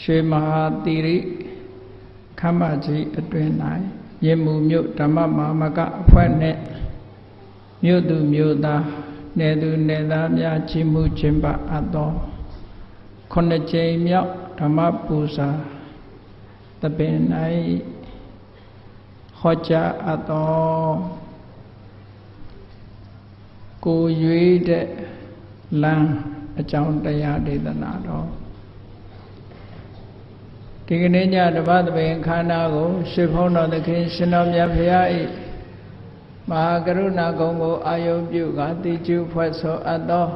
ရွှေမဟာတိရိခမ္မကြီးအတွင်၌ရေမူမြို့ဓမ္မမာမကအဖွဲ့နှင့်မြို့သူမြို့သားနယ်သူနယ်သားများကြီးမှုခြင်းပါအပ်သောခုနှစ်ကြိမ်မြောက်ဓမ္မပူဇာတပင်၌ဟောကြားအပ်သောကိုရွေးတဲ့လမ်းအကြောင်းတရားဒေသနာတော် ဒီကနေ့ညတပတ်သဘင်ခန္ဓာကိုရွှေဖုံးတော်သခင်ရှင်တော်မြတ်ဖရာ၏မဟာကရုဏာကုံကိုအာယုပြုကတိကျုဖွဲ့ဆိုအပ်သော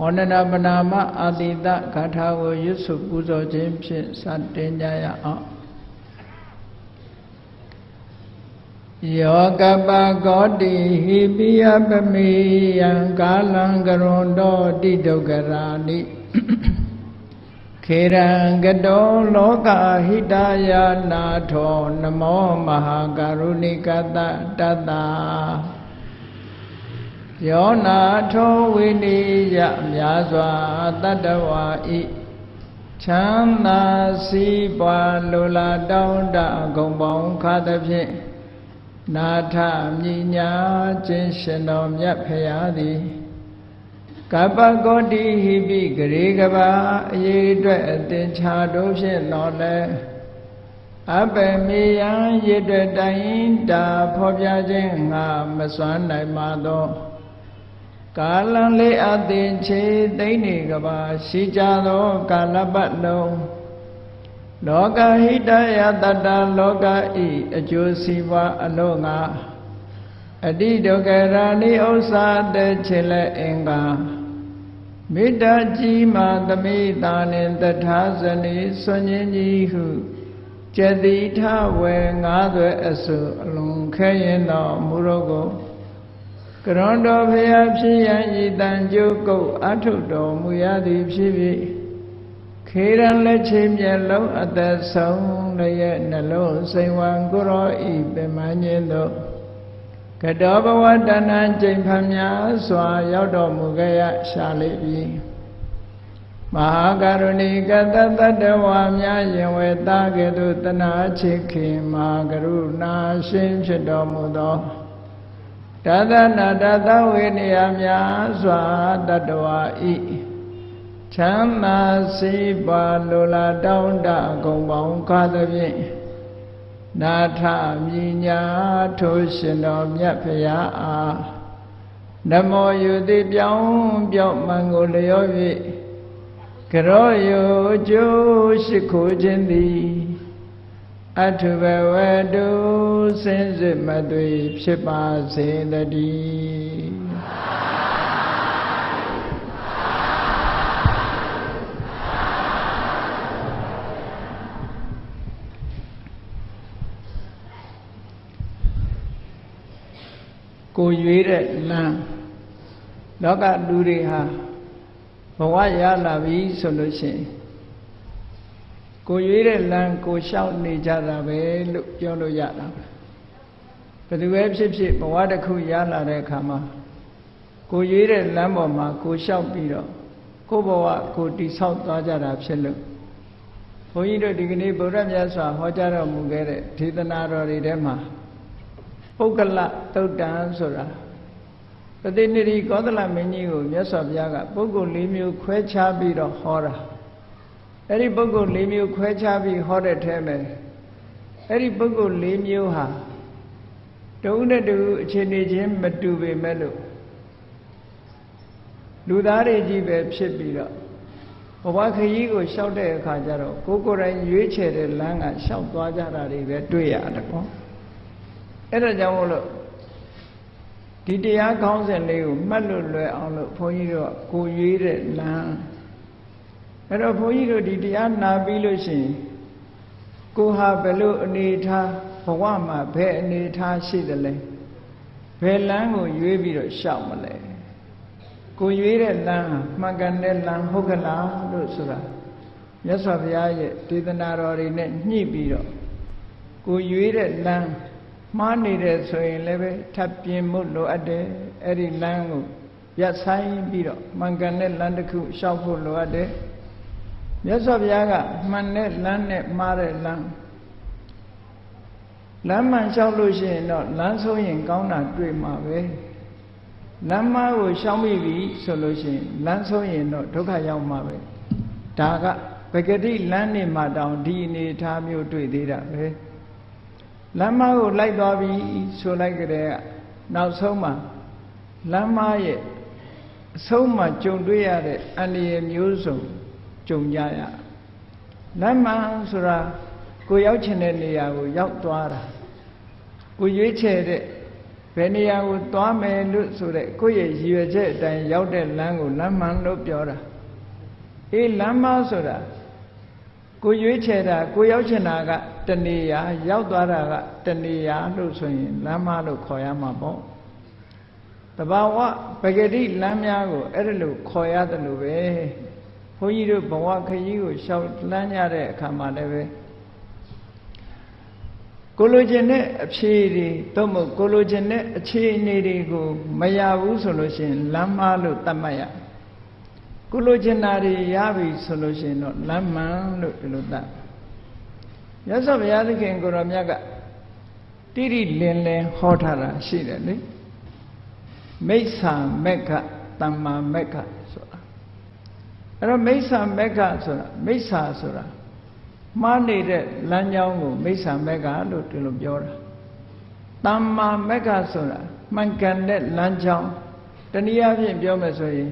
ဝန္ဒနာပနာမအာတိတဂါထာကိုရွတ်ဆိုပူဇော်ခြင်းဖြင့်စတင်ကြရအောင်ယောကပကောတိဟိပိယပမေယံကာလံကရွန်တောတိဒုက္ခရာနိ ခေရံကတောလောကဟိတယနာထောနမောမဟာကရုဏိကတတတ္တာယောနာထောဝိနိယမြာစွာတတ္တဝါဤချမ်းသာစီးပွားလိုလားတောင်းတဂုံပေါင်းခါသဖြင့်နာထမြညာခြင်းရှင်တော်မြတ်ဖရာသည် ကပ္ပကောတိဟိပိဂရေကဘာအရေးအတွက်အတင်ချာတို့ဖြင့်တော်လဲအပမေယံရည်အတွက်တိုင်းတာဖော်ပြခြင်းငါမစွမ်းနိုင်ပါသောကာလံလေးအသင်ချေသိမ့်နေကဘာရှိကြသောကာလပတ်လုံးလောကဟိတယတတလောကဤအကျိုးစီးပွားအလို့ငါအတိဒုက္ခရာနိဥ္စာတဲ့ချေလက်အင်္ဂါ မေတ္တာကြီးမာသမိတာနှင့်တထာဇနီဆွန်ញင်းကြီးဟုကျတိထဝေငါးသွဲအစုအလုံးခဲရင်တော်မူရောကိုကရွန်တော်ဖျားဖြစ်ရန်ဤတန်ကျုပ်ကုတ်အထုတော်မူရသည်ဖြစ်ဖြစ်ခေရန်လက်ချင်းမျက်လုံးအသက်ဆုံးလည်းနှလုံးစိမ်ဝံကိုရောဤပင်မညင်းတို့ ကတောဘဝတဏ္ဏကျိန်ဖန်များစွာ ရောက်တော်မူခဲ့ရရှာလိပြီမဟာကရုဏီကတတတ္တဝါများယင်ဝေတာကဲ့သို့တနာချစ်ခင်မဟာကရုဏာရှင်ဖြစ်တော်မူသောတသနာတသဝေနယများစွာတတ္တဝါဤချမ်းသာစေပါလိုလားတောင်းတဂုံပေါင်းကားသဖြင့် နာထမြညာထိုးရှင်တော်မြတ်ဖရာအားနမောယုတိပြောင်းပြောင်းမှန်ကိုလျော၍ကရောယုကျိုးရှိခိုးခြင်းသည်အထုဘဝတုစင်စစ်မသွေဖြစ်ပါစေတည်း ကိုရွေးတဲ့လမ်းလောကလူတွေဟာဘဝရလာပြီဆိုလို့ရှိရင်ကိုရွေးတဲ့လမ်းကိုလျှောက်နေကြတာပဲလို့ပြောလို့ရတာပဲဘယ်သူပဲဖြစ်ဖြစ်ဘဝတစ်ခုရလာတဲ့အခါမှာကိုရွေးတဲ့လမ်းပေါ်မှာကိုလျှောက်ပြီးတော့ကိုဘဝကိုတိဆောက်သွားကြတာဖြစ်လို့ဘုန်းကြီးတို့ဒီကနေ့ဗုဒ္ဓမြတ်စွာဟောကြားတော်မူခဲ့တဲ့ဒေသနာတော်တွေထဲမှာ ပုဂ္ဂလတုတ်တံဆိုတာပတိနိရိကောသလမင်းကြီးကိုမြတ်စွာဘုရားကပုဂ္ဂိုလ်၄မျိုးခွဲခြားပြီးတော့ဟောတာအဲ့ဒီပုဂ္ဂိုလ်၄မျိုးခွဲခြားပြီးဟောတဲ့ထဲမှာအဲ့ဒီပုဂ္ဂိုလ်၄မျိုးဟာတဦးနဲ့တဦးအခြေအနေချင်းမတူပေမဲ့လို့လူသားတွေကြီးပဲဖြစ်ပြီးတော့ဘဝခရီးကိုလျှောက်တဲ့အခါကျတော့ကိုယ်ကိုယ်တိုင်ရွေးချယ်တဲ့လမ်းကလျှောက်သွားကြတာတွေပဲတွေ့ရတယ်ပေါ့ အဲ့ဒါကြောင့်မို့လို့ဒီတရားကောင်းစဉ်လေးကိုမှတ်လို့လွယ်အောင်လို့ဘုန်းကြီးတို့ကိုရွေးတဲ့လမ်းအဲ့တော့ဘုန်းကြီးတို့ဒီတရားနာပြီးလို့ရှိရင်ကိုဟာဘယ်လိုအနေထားဘဝမှာဘယ်အနေထားရှိသလဲဘယ်လမ်းကိုရွေးပြီးတော့ရှောက်မလဲကိုရွေးတဲ့လမ်းဟာမှန်ကန်တဲ့လမ်းဟုတ်ကလားလို့ဆိုတာမြတ်စွာဘုရားရဲ့ဒေသနာတော်တွေနဲ့ညှိပြီးတော့ကိုရွေးတဲ့လမ်း မှားနေတယ်ဆိုရင်လည်းပဲထပ်ပြင်မှုလိုအပ်တယ်အဲ့ဒီလမ်းကိုရပ်ဆိုင်ပြီးတော့မှန်ကန်တဲ့လမ်းတစ်ခုရှောက်ဖို့လိုအပ်တယ်မြတ်စွာဘုရားကမှန်တဲ့လမ်းနဲ့မှားတဲ့လမ်းလမ်းမှန်လျှောက်လို့ရှိရင်တော့လမ်းဆုံးရင်ကောင်းတာတွေ့မှာပဲလမ်းမကိုရှောင်မိပြီဆိုလို့ရှိရင်လမ်းဆုံးရင်တော့ဒုက္ခရောက်မှာပဲဒါကပဂတိလမ်းနေမှာတောင်ဒီအနေထားမျိုးတွေ့သေးတာပဲ လမ်းမကိုလိုက်သွားပြီဆိုလိုက်ကြတဲ့နောက်ဆုံးမှာလမ်းမရဲ့အဆုံးမှာကြုံတွေ့ရတဲ့အန္တရာယ်မျိုးစုံကြုံကြရလမ်းမဆိုတာကိုရောက်ချင်တဲ့နေရာကိုရောက်သွားတာကိုရွေးချယ်တဲ့ဘယ်နေရာကိုသွားမယ်လို့ဆိုတဲ့ကိုယ့်ရဲ့ရည်ရွယ်ချက်အတိုင်းရောက်တဲ့လမ်းကိုလမ်းမှန်လို့ပြောတာအေးလမ်းမဆိုတာ ကိုရွေးချယ်တာကိုရောက်ချင်တာကတဏီယာရောက်သွားတာကတဏီယာလို့ဆိုရင်လမ်းမလို့ခေါ်ရမှာပေါ့တဘာဝပဂတိလမ်းများကိုအဲ့ဒါလို့ခေါ်ရတယ်လို့ပဲဘုန်းကြီးတို့ဘဝခရီးကိုရှောက်လန်းကြတဲ့အခါမှာလည်းပဲကိုလိုချင်တဲ့အဖြေတွေတော့မဟုတ်ကိုလိုချင်တဲ့အခြေအနေတွေကိုမရဘူးဆိုလို့ရှိရင်လမ်းမလို့သတ်မှတ်ရ ကိုလိုချင်တာတွေရပြီဆိုလို့ရှိရင်တော့လမ်းမှန်လို့ဒီလိုသတ်မြတ်စွာဘုရားသခင်ကိုရောမြတ်ကတိတိလင်လင်ဟောထားတာရှိတယ်လေမိစ္ဆာမက္ခတမ္မာမက္ခဆိုတာအဲ့တော့မိစ္ဆာမက္ခဆိုတာမိစ္ဆာဆိုတာမှားနေတဲ့လမ်းကြောင်းကိုမိစ္ဆာမက္ခလို့ဒီလိုပြောတာတမ္မာမက္ခဆိုတာမှန်ကန်တဲ့လမ်းကြောင်းတနည်းအားဖြင့်ပြောမယ်ဆိုရင်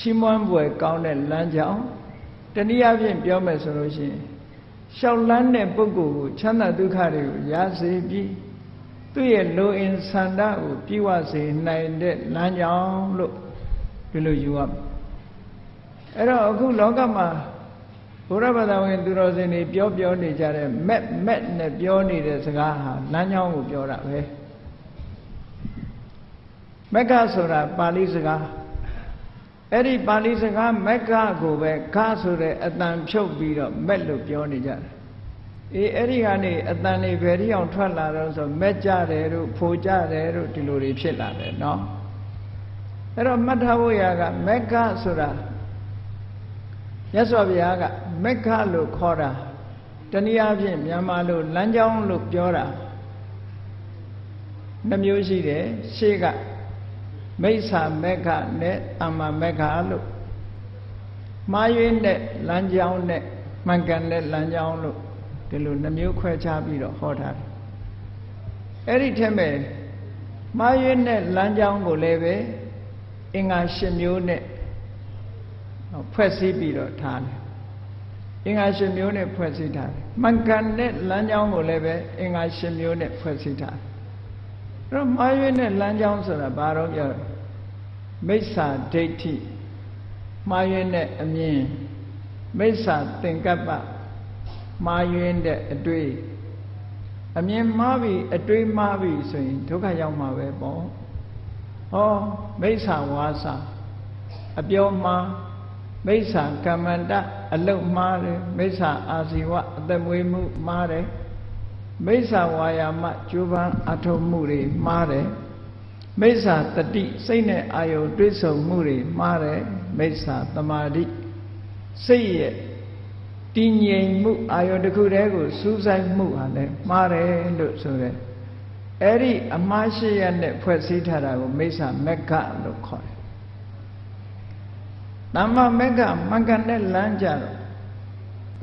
ချီးမွမ်းပွဲကောင်းတဲ့လမ်းကြောင်းတနည်းအားဖြင့်ပြောမယ်ဆိုလို့ရှိရင်ရှောက်လန်းတဲ့ပုဂ္ဂိုလ်ကိုချမ်းသာဒုက္ခတွေကိုရစေပြီးသူ့ရဲ့လိုအင်ဆန္ဒကိုပြည့်ဝစေနိုင်တဲ့လမ်းကြောင်းလို့ဒီလိုယူရမယ်အဲ့တော့အခုလောကမှာဘုရားဘာသာဝင် သူတော်စင်တွေပြောပြောနေကြတဲ့မက်မက်နဲ့ပြောနေတဲ့စကားဟာလမ်းကြောင်းကိုပြောတာပဲမက္ခဆိုတာပါဠိစကား အဲ့ဒီပါဠိစကားမက္ခကိုပဲခဆိုတဲ့အတန်ဖြုတ်ပြီးတော့မက်လို့ပြောနေကြတယ်အေးအဲ့ဒီကနေအတန်တွေဘယ်ဒီအောင်ထွက်လာတော့ဆိုမက်ကြတယ်တို့ဖိုကြတယ်တို့ဒီလိုတွေဖြစ်လာတယ်နော်အဲ့တော့မှတ်ထားဖို့ရကမက္ခဆိုတာမြတ်စွာဘုရားကမက္ခလို့ခေါ်တာတနည်းအားဖြင့်မြန်မာလိုလမ်းကြောင်းလို့ပြောတာနှမျိုးရှိတယ်ရှေ့က မိစ္ဆာမက္ခနဲ့တမ္မာမက္ခလို့မှားယွင်းတဲ့လမ်းကြောင်းနဲ့မှန်ကန်တဲ့လမ်းကြောင်းလို့ဒီလိုနှမျိုးခွဲခြားပြီးတော့ဟောထားတယ်အဲ့ဒီထက်မဲ့မှားယွင်းတဲ့လမ်းကြောင်းကိုလည်းပဲအင်္ဂါ၈မျိုးနဲ့ဖွဲ့စည်းပြီးတော့ထားတယ်အင်္ဂါ၈မျိုးနဲ့ဖွဲ့စည်းထားတယ်မှန်ကန်တဲ့လမ်းကြောင်းကိုလည်းပဲအင်္ဂါ၈မျိုးနဲ့ဖွဲ့စည်းထားတယ်အဲ့တော့မှားယွင်းတဲ့လမ်းကြောင်းဆိုတာဘာတော့ပြော မိစ္ဆာဒိဋ္ဌိမှားယွင်းတဲ့အမြင်မိစ္ဆာသင်္ကပ္ပမှားယွင်းတဲ့အတွေ့အမြင်မှားပြီအတွေ့မှားပြီဆိုရင်ဒုက္ခရောက်မှာပဲပေါ့ဟောမိစ္ဆာဝါစာအပြောမှားမိစ္ဆာကမ္မန္တအလုတ်မှားတယ်မိစ္ဆာအာဇီဝအသက်မွေးမှုမှားတယ်မိစ္ဆာဝါယာမကျိုးပန်းအထုံးမှုတွေမှားတယ် မိစ္ဆာတတိစိတ်နဲ့အာယုတွိဆုံမှုတွေမှားတယ်မိစ္ဆာတမာတိစိတ်ရဲ့တည်ငြိမ်မှုအာယုတစ်ခုတည်းကိုစူးစိုက်မှုဟာလည်းမှားတယ်လို့ဆိုရဲအဲ့ဒီအမှားရှိရနဲ့ဖွဲ့စည်းထားတာကိုမိစ္ဆာမက္ခလို့ခေါ်တယ်တမ္မာမက္ခမှန်ကန်တဲ့လမ်းကြတော့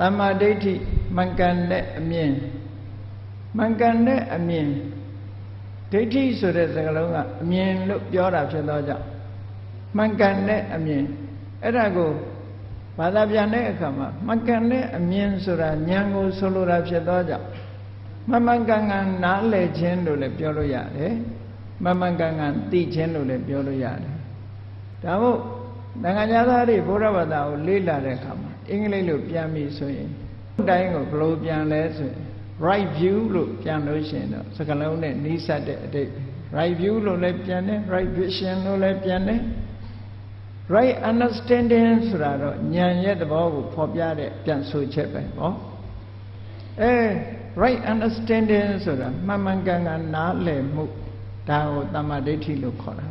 တမ္မာဒိဋ္ဌိမှန်ကန်တဲ့အမြင်မှန်ကန်တဲ့အမြင် ဒိဋ္ဌိဆိုတဲ့စကားလုံးကအမြင်လို့ပြောတာဖြစ်သောကြောင့်မှန်ကန်တဲ့အမြင်အဲ့ဒါကိုဘာသာပြန်တဲ့အခါမှာမှန်ကန်တဲ့အမြင်ဆိုတာဉာဏ်ကိုဆိုလိုတာဖြစ်သောကြောင့်မမှန်ကန်ကန်နားလည်ခြင်းလို့လည်းပြောလို့ရတယ်မမှန်ကန်ကန်သိခြင်းလို့လည်းပြောလို့ရတယ်ဒါမို့နိုင်ငံသားတွေဘုရားဘာသာကိုလေ့လာတဲ့အခါမှာအင်္ဂလိပ်လိုပြန်ပြီဆိုရင်တိုင်းကိုဘယ်လိုပြန်လဲဆိုရင် right view လို့ပြန်လို့ရှိရင်တော့စကားလုံးနဲ့နှီးစပ်တဲ့အတိတ် right view လို့လည်းပြန်တယ် right vision လို့လည်းပြန်တယ် right understanding ဆိုတာတော့ဉာဏ်ရဲ့သဘောကိုဖော်ပြတဲ့ပြန်ဆိုချက်ပဲပေါ့အဲ right understanding ဆိုတာမှန်မှန်ကန်ကန်နားလည်မှုဒါကိုတမ္မာဒိဋ္ဌိလို့ခေါ်တာ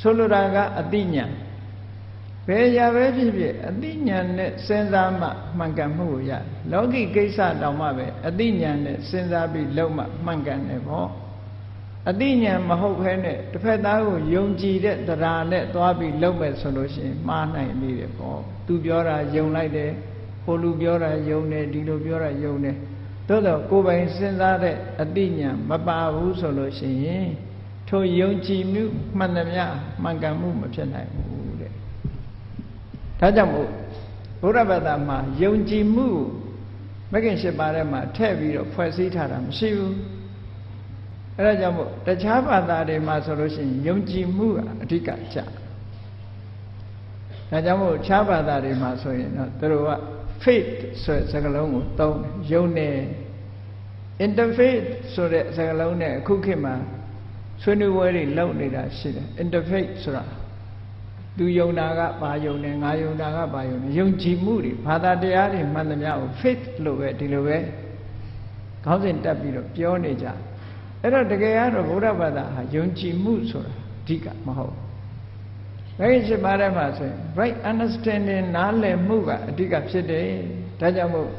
ဆိုလိုတာကအတိညာ ဘယ်ရာပဲဖြစ်ဖြစ်အသိဉာဏ်နဲ့စဉ်းစားမှမှန်ကန်မှုကိုရလောကီကိစ္စတောင်မှပဲအသိဉာဏ်နဲ့စဉ်းစားပြီးလုပ်မှမှန်ကန်တယ်ပေါ့အသိဉာဏ်မဟုတ်ဘဲနဲ့တစ်ဖက်သားကိုယုံကြည်တဲ့တရားနဲ့သွားပြီးလုပ်မဲ့ဆိုလို့ရှိရင်မှားနိုင်နေတယ်ပေါ့သူပြောတာယုံလိုက်တယ်ဟိုလူပြောတာယုံတယ်ဒီလိုပြောတာယုံတယ်သို့တော့ကိုယ်ပိုင်စဉ်းစားတဲ့အသိဉာဏ်မပါဘူးဆိုလို့ရှိရင်ထိုယုံကြည်မှုမှန်သမျှမှန်ကန်မှုမဖြစ်နိုင်ဘူးတဲ့ ဒါကြောင့်မို့ဘုရားဘာသာမှာယုံကြည်မှုမဂ္ဂင်၈ပါးထဲမှာထည့်ပြီးတော့ဖွဲ့စည်းထားတာမရှိဘူးအဲဒါကြောင့်မို့တခြားဘာသာတွေမှာဆိုလို့ရှိရင်ယုံကြည်မှုကအဓိကကျဒါကြောင့်မို့ခြားဘာသာတွေမှာဆိုရင်တော့သူတို့က faith ဆိုတဲ့စကားလုံးကိုသုံးယုံနေ interfaith ဆိုတဲ့စကားလုံးနဲ့အခုခေတ်မှာဆွေးနွေးပွဲတွေလုပ်နေတာရှိတယ် interfaith ဆိုတာ သူယုံတာကဘာယုံတယ်ငါယုံတာကဘာယုံတယ်ယုံကြည်မှုတွေဘာသာတရားတွေမှန်သမျှကို faith လို့ပဲဒီလိုပဲခေါင်းစဉ်တက်ပြီးတော့ပြောနေကြအဲ့တော့တကယ်ကတော့ဗုဒ္ဓဘာသာဟာယုံကြည်မှုဆိုတာအဓိကမဟုတ်ဘူး။ဒါကြီးပါတဲ့မှာဆိုရင် right understanding နားလည်မှုကအဓိကဖြစ်တယ်။ဒါကြောင့်မို့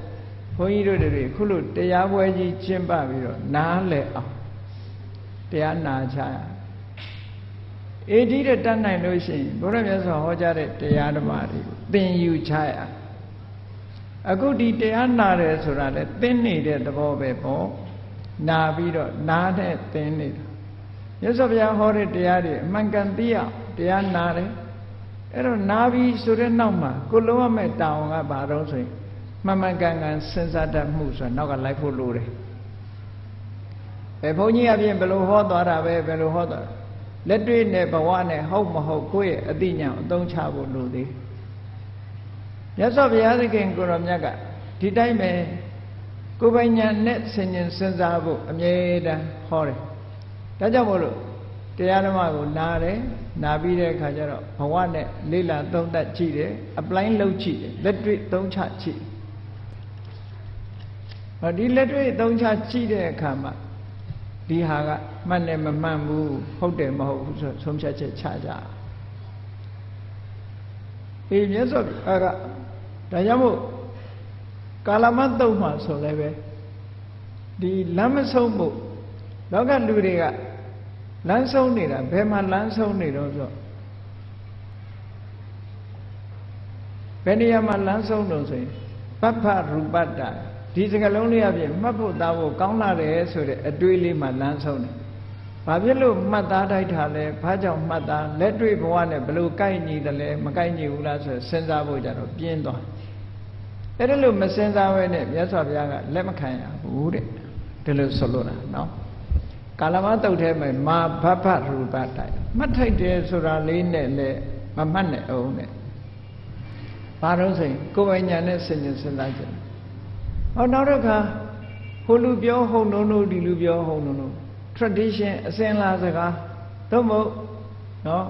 ဘုန်းကြီးတို့တွေခုလိုတရားပွဲကြီးကျင့်ပပြီးတော့နားလည်အောင်တရားနာချရ။ အေဒီတဲ့တတ်နိုင်လို့ရှိရင်ဘုရားမြတ်စွာဟောကြားတဲ့တရားဓမ္မတွေကိုသင်ယူချရ။အခုဒီတရားနာတယ်ဆိုတာလေသင်နေတဲ့သဘောပဲပေါ့။နာပြီးတော့နားနဲ့သင်နေတာ။မြတ်စွာဘုရားဟောတဲ့တရားတွေအမှန်ကန်သိအောင်တရားနာတယ်အဲ့တော့နာပြီးဆိုတဲ့နောက်မှာကိုလုံးဝမဲ့တောင်းကဘာတော့ဆိုရင်မှန်မှန်ကန်ကန်စဉ်းစားတတ်မှုဆိုနောက်ကလိုက်ဖို့လိုတယ်အဲဘုန်းကြီးအပြင်ဘယ်လိုဟောသွားတာပဲဘယ်လိုဟောသွား လက်တွေ့နဲ့ဘဝနဲ့ဟုတ်မဟုတ်ကိုယ့်ရဲ့အသိဉာဏ်အသုံးချဖို့လိုသေးမြတ်စွာဘုရားသခင်ကိုရောမြတ်ကဒီတိုင်းပဲကိုယ်ပိုင်ဉာဏ်နဲ့ဆင်ញင်စဉ်းစားဖို့အမြဲတမ်းဟောတယ်ဒါကြောင့်မို့လို့တရားဓမ္မကိုနားတယ်နာပြီးတဲ့အခါကျတော့ဘဝနဲ့လေးလာသုံးသပ်ကြည့်တယ် apply လုပ်ကြည့်တယ်လက်တွေ့သုံးချကြည့်ဟောဒီလက်တွေ့သုံးချကြည့်တဲ့အခါမှာ ဒီဟာကမှတ်တယ်မမှန်ဘူးဟုတ်တယ်မဟုတ်ဘူးဆိုဆုံးဖြတ်ချက်ချကြအေးမြတ်စွာဘုရားကဒါကြောင့်မို့ကာလမတ်တုံမှာဆိုလည်းပဲဒီလမ်းမဆုံးဖို့လောကလူတွေကလမ်းဆုံးနေတာဘယ်မှာလမ်းဆုံးနေတော့ဆိုဘယ်နေရာမှာလမ်းဆုံးတော့ဆိုရင်ပပ္ဖရူပတ္တ ဒီစကလုံးလေးအပြင်မှတ်ဖို့သားဖို့ကောင်းလာတယ်ဆိုတဲ့အတွေးလေးမှလမ်းဆုံးတယ်။ဘာဖြစ်လို့မှတ်သားတိုက်တာလဲ။ဘာကြောင့်မှတ်သားလက်တွေ့ဘဝနဲ့ဘလို့ကိုက်ညီတယ်လဲမကိုက်ညီဘူးလားဆိုစဉ်းစားဖို့ကြတော့ပြင်းသွား။အဲ့ဒါလို့မစဉ်းစားဘဲနဲ့မြတ်စွာဘုရားကလက်မခံရဘူးတဲ့။ဒီလိုဆိုလို့တာနော်။ကာလမတုတ်ထဲမှာမာဘဘရူပတိုင်မှတ်ထိုက်တယ်ဆိုတာလေးနဲ့လည်းမမှတ်နဲ့အောင်နဲ့ဘာလို့ဆိုရင်ကိုယ်ပိုင်ညာနဲ့ဆင်ញင်စဉ်းစားကြတယ် ဟောနောက်တစ်ခါဟိုလူပြောဟုံနုံနုဒီလူပြောဟုံနုံနု tradition အစဉ်လာစကားသို့မဟုတ်နော်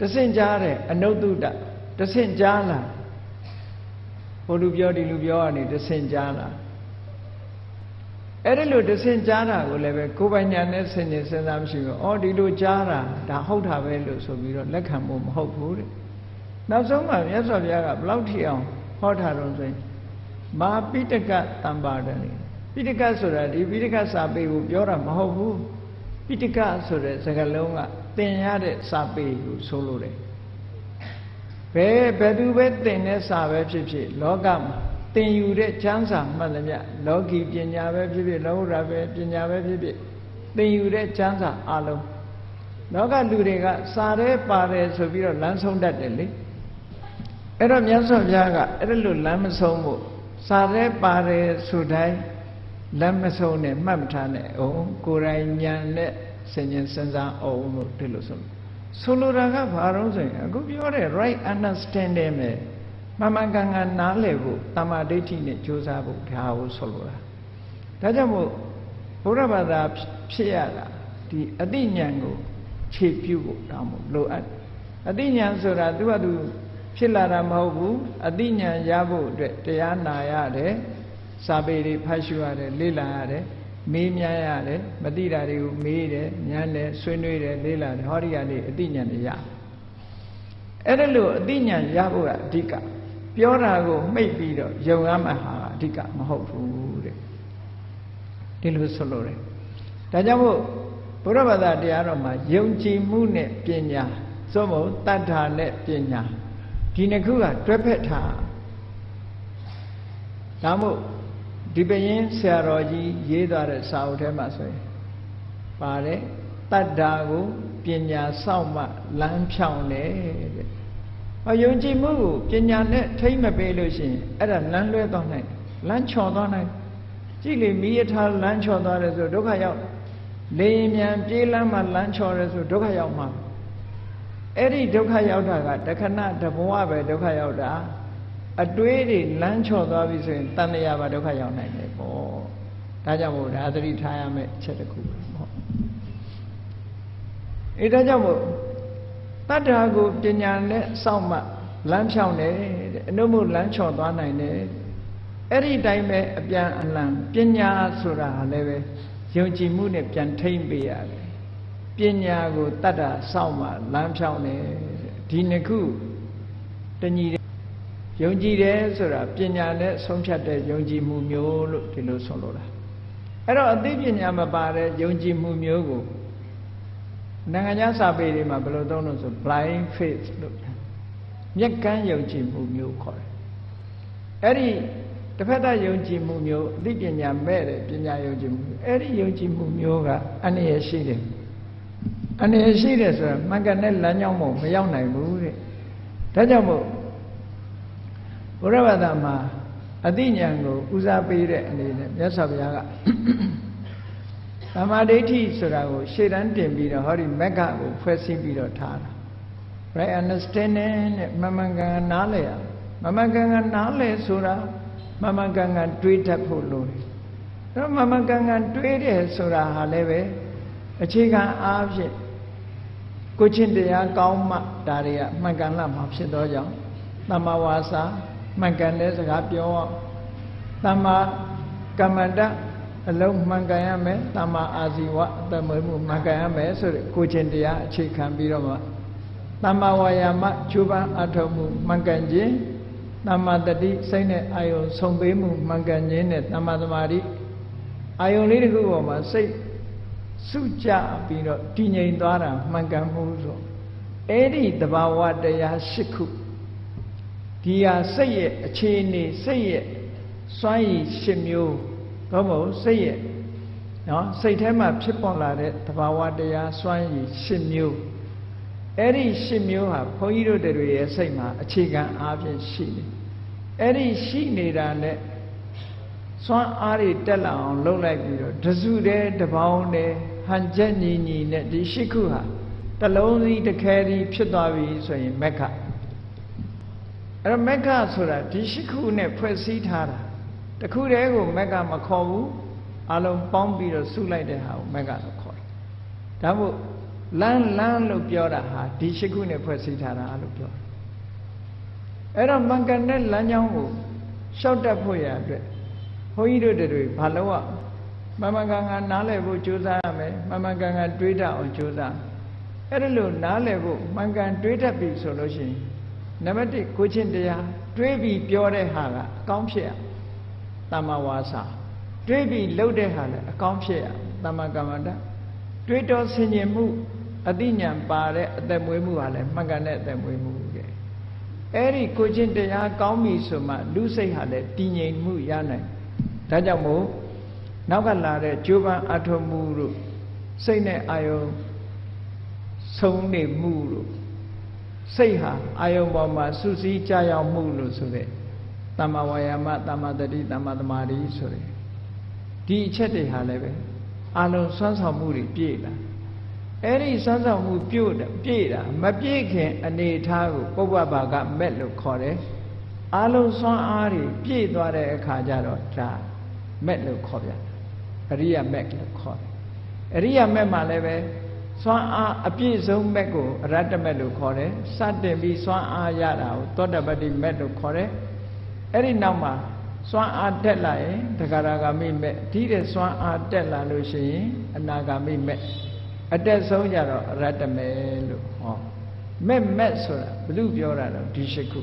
တဆင့်ကြားတယ်အနုတ္တုတတဆင့်ကြားလာဟိုလူပြောဒီလူပြောကနေတဆင့်ကြားလာအဲ့ဒီလိုတဆင့်ကြားတာကိုလည်းပဲကိုယ်ပိုင်ညာနဲ့ဆင်ញင်စဉ်းစားမရှိဘူး။အော်ဒီလိုကြားတာဒါဟုတ်တာပဲလို့ဆိုပြီးတော့လက်ခံဖို့မဟုတ်ဘူးတဲ့။နောက်ဆုံးမှမြတ်စွာဘုရားကဘလောက်ထီအောင်ဟောထားတော့ဆိုရင် မာပိတကတံပါဒနေပိတကဆိုတာဒီပိတကစာပေကိုပြောတာမဟုတ်ဘူး။ပိတကဆိုတဲ့စကားလုံးကသင်ရတဲ့စာပေကိုဆိုလိုတယ်။ဘယ်ဘယ်သူပဲသင်တဲ့စာပဲဖြစ်ဖြစ်လောကမှာသင်ယူတဲ့ချမ်းသာမှန်သမျှလောကီပညာပဲဖြစ်ဖြစ်လောကုတ္တရာပဲပညာပဲဖြစ်ဖြစ်သင်ယူတဲ့ချမ်းသာအလုံးလောကလူတွေကစာရဲပါတယ်ဆိုပြီးတော့လမ်းဆုံးတတ်တယ်လေအဲ့တော့မြတ်စွာဘုရားကအဲ့ဒါလို့လမ်းမဆုံးဖို့ စာရဲပါတယ်ဆိုတိုင်းလမ်းမဆုံးနဲ့မှတ်မထားနဲ့အောင်ကိုယ်တိုင်ဉာဏ်နဲ့ဆင်ញင်စဉ်းစားအောင်လို့ဒီလိုဆိုဆိုလိုတာကဘာလို့ဆိုရင်အခုပြောတဲ့ right understanding နဲ့မှန်မှန်ကန်ကန်နားလည်ဖို့တမ္မာဒိဋ္ဌိနဲ့ကြိုးစားဖို့ဒါကိုဆိုလိုတာဒါကြောင့်မို့ဘုရားဘာသာဖြစ်ရတာဒီအတိညာဏ်ကိုခြေပြုဖို့တောင်းဖို့လိုအပ်အတိညာဏ်ဆိုတာသူကသူ ဖြစ်လာတာမဟုတ်ဘူးအတိညာဏ်ရဖို့အတွက်တရားနာရတယ်စာပေတွေဖတ်ရှုရတယ်လေ့လာရတယ်မေးမြန်းရတယ်မသိတာတွေကိုမေးတယ်ညံတယ်ဆွေးနွေးတယ်လေ့လာတယ်ဟောဒီကနေအတိညာဏ်တွေရအဲ့ဒါလို့အသိဉာဏ်ရဖို့ကအဓိကပြောတာကိုမှိတ်ပြီးတော့ယုံရမှဟာအဓိကမဟုတ်ဘူးတဲ့ဒီလိုဆိုလို့တယ်ဒါကြောင့်မို့ဘုရားဘာသာတရားတော်မှာယုံကြည်မှုနဲ့ပညာသို့မဟုတ်တတ္ထာနဲ့ပညာ ဒီနှစ်ခုကတွဲဖက်ထားဒါမို့ဒီပရင်ဆရာတော်ကြီးရေးသွားတဲ့စာအုပ်ထဲမှာဆိုရင်ပါတယ်တတ္တာကိုပညာစောင့်မှလမ်းဖြောင်းတယ်တဲ့။အယုံကြည်မှုကိုပညာနဲ့ထိမ့်မပေးလို့ရှိရင်အဲ့ဒါလမ်းလွဲသွားနိုင်လမ်းချော်သွားနိုင်ကြည့်လေမိရထားလမ်းချော်သွားတယ်ဆိုဒုက္ခရောက်လေမြန်ပြေးလမ်းမှလမ်းချော်တယ်ဆိုဒုက္ခရောက်မှာ အဲ့ဒီဒုက္ခရောက်တာကတခဏတဘဝပဲဒုက္ခရောက်တာအတွေးတွေလမ်းချော်သွားပြီဆိုရင်တဏှာပါဒုက္ခရောက်နိုင်တယ်ပေါ့ဒါကြောင့်မို့ဒါသတိထားရမယ့်အချက်တစ်ခုပဲပေါ့အဲဒါကြောင့်မို့တတ္ထာကိုပညာနဲ့စောင့်မှလမ်းဖြောင်းတယ်တဲ့အနုမို့လမ်းချော်သွားနိုင်တယ်အဲ့ဒီတိုင်းပဲအပြန်အလှန်ပညာဆိုတာလည်းပဲယုံကြည်မှုနဲ့ပြန်ထိမ့်ပေးရတယ် ပညာကိုတတ္တာစောင့်မှလမ်းဖြောင်းတယ်ဒီနှစ်ခုတညီယုံကြည်တယ်ဆိုတာပညာနဲ့ဆုံးဖြတ်တဲ့ယုံကြည်မှုမျိုးလို့ဒီလိုဆိုလိုတာအဲ့တော့အသိပညာမပါတဲ့ယုံကြည်မှုမျိုးကိုနိုင်ငံခြားစာပေတွေမှာဘယ်လိုသုံးလို့ဆို blind faith လို့မျက်ကန်းယုံကြည်မှုမျိုးခေါ်တယ်အဲ့ဒီတစ်ဖက်သားယုံကြည်မှုမျိုးအသိပညာမဲ့တဲ့ပညာယုံကြည်မှုအဲ့ဒီယုံကြည်မှုမျိုးကအနည်းရရှိတယ် အနည်းရရှိတယ်ဆိုတာမှန်ကန်တဲ့လမ်းကြောင်းမို့မရောက်နိုင်ဘူးတဲ့ဒါကြောင့်မို့ဘုရားဘာသာမှာအသိဉာဏ်ကိုဦးစားပေးတဲ့အနေနဲ့မြတ်စွာဘုရားကသမာဓိဋ္ဌိဆိုတာကိုရှေ့တန်းတင်ပြီးတော့ဟောဒီမက္ခကိုဖွဲ့စည်းပြီးတော့ထားတာ right understanding နဲ့မမှန်ကန်ကန်နားလည်ရမမှန်ကန်ကန်နားလည်ဆိုတာမမှန်ကန်ကန်တွေးတတ်ဖို့လိုတယ်အဲ့တော့မမှန်ကန်ကန်တွေးတယ်ဆိုတာဟာလည်းပဲအခြေခံအားဖြင့် ကိုချင်းတရားကောင်းမှဒါတွေကမှန်ကန်လာမှာဖြစ်သောကြောင့်သမ္မာဝါစာမှန်ကန်တဲ့စကားပြောသမ္မာကမ္မန္တအလုံးမှန်ကန်ရမယ်သမ္မာအာဇီဝအတမွေမှုမှန်ကန်ရမယ်ဆိုတဲ့ကိုချင်းတရားအခြေခံပြီးတော့မှသမ္မာဝါယာမကျူပန်းအထောက်မှုမှန်ကန်ခြင်းသမ္မာတတိစိတ်နဲ့အာယုံ ဆုံးပေးမှုမှန်ကန်ခြင်းနဲ့သမ္မာသမာဓိအာယုံလေးတစ်ခုပေါ်မှာစိတ် စုကြပြီးတော့တည်ငြိမ်သွားတာမှန်ကန်မှုဆိုအဲ့ဒီတဘာဝတရား၈ခုဒီဟာစိတ်ရဲ့အခြေအနေစိတ်ရဲ့စွမ်းရည်၈မျိုးတော့မဟုတ်စိတ်ရဲ့နော်စိတ်ထဲမှာဖြစ်ပေါ်လာတဲ့တဘာဝတရားစွမ်းရည်၈မျိုးအဲ့ဒီ၈မျိုးဟာဘုန်းကြီးတို့တွေရဲ့စိတ်မှာအခြေခံအားဖြင့်ရှိနေအဲ့ဒီရှိနေတာနဲ့ စွမ်းအားတွေတက်လာအောင်လုပ်လိုက်ပြီးတော့တစုတည်းတပေါင်းတည်းဟန်ချက်ညီညီနဲ့ဒီရှိခုဟာတလုံးစီတစ်ခဲစီဖြစ်သွားပြီဆိုရင်မက္ခအဲ့တော့မက္ခဆိုတာဒီရှိခုနဲ့ဖွဲ့စည်းထားတာတခုတည်းကိုမက္ခမခေါ်ဘူးအလုံးပေါင်းပြီးတော့စုလိုက်တဲ့ဟာကိုမက္ခလို့ခေါ်တယ်ဒါမို့လမ်းလမ်းလို့ပြောတာဟာဒီရှိခုနဲ့ဖွဲ့စည်းထားတာလို့ပြောတယ်အဲ့တော့မင်္ဂန်တဲ့လမ်းကြောင်းကိုရှောက်တတ်ဖို့ရအတွက် ဘုန်းကြီးတို့တွေဘာလို့อ่ะမမကန်ကန်နားလည်ဖို့ကြိုးစားရမယ်မမကန်ကန်တွေးတတ်အောင်ကြိုးစားအဲ့ဒါလို့နားလည်ဖို့မင်္ဂန်တွေးတတ်ပြီဆိုလို့ရှိရင်နံပါတ်1ကိုချင်းတရားတွေးပြီးပြောတဲ့ဟာကအကောင်းဖြစ်ရတမ္မာဝါစာတွေးပြီးလုပ်တဲ့ဟာလည်းအကောင်းဖြစ်ရတမ္မာကမ္မန္တတွေးတော်ဆင်ញင်မှုအသိဉာဏ်ပါတဲ့အသက်မွေးမှုဟာလည်းမှန်ကန်တဲ့အသက်မွေးမှုတဲ့အဲ့ဒီကိုချင်းတရားကောင်းပြီဆိုမှလူစိတ်ဟာလည်းတည်ငြိမ်မှုရနိုင် ဒါကြောင့်မို့နောက်ကလာတဲ့ကြိုးပမ်းအထုံမှုတို့စိတ်နဲ့အာယုံဆုံးနေမှုတို့စိတ်ဟာအာယုံပေါ်မှာစုစည်းကြရောက်မှုလို့ဆိုတဲ့တမ္မာဝါယာမတမ္မာတတိတမ္မာသမာဓိဆိုတဲ့ဒီအချက်တွေဟာလည်းပဲအလုံးစွမ်းဆောင်မှုတွေပြည့်လာအဲ့ဒီစွမ်းဆောင်မှုပြည့်တာပြည့်တာမပြည့်ခင်အနေထားကိုပုဗ္ဗဘာကမက်လို့ခေါ်တယ်အလုံးစွမ်းအားတွေပြည့်သွားတဲ့အခါကျတော့ဒါ မက်လို့ခေါ်ပြန်အရိယာမက်လို့ခေါ်တယ်အရိယာမက်မှာလည်းပဲစွမ်းအားအပြည့်စုံမက်ကိုအရတ္တမက်လို့ခေါ်တယ်စတင်ပြီးစွမ်းအားရတာကိုသောတပတိမက်လို့ခေါ်တယ်အဲ့ဒီနောက်မှာစွမ်းအားတက်လာရင်တဂရဂါမိမက်ဒီတဲ့စွမ်းအားတက်လာလို့ရှိရင်အနာဂါမိမက်အတက်ဆုံးကြတော့အရတ္တမေလို့ဟောမဲ့မဲ့ဆိုတာဘလို့ပြောတာတော့ဒီရှစ်ခု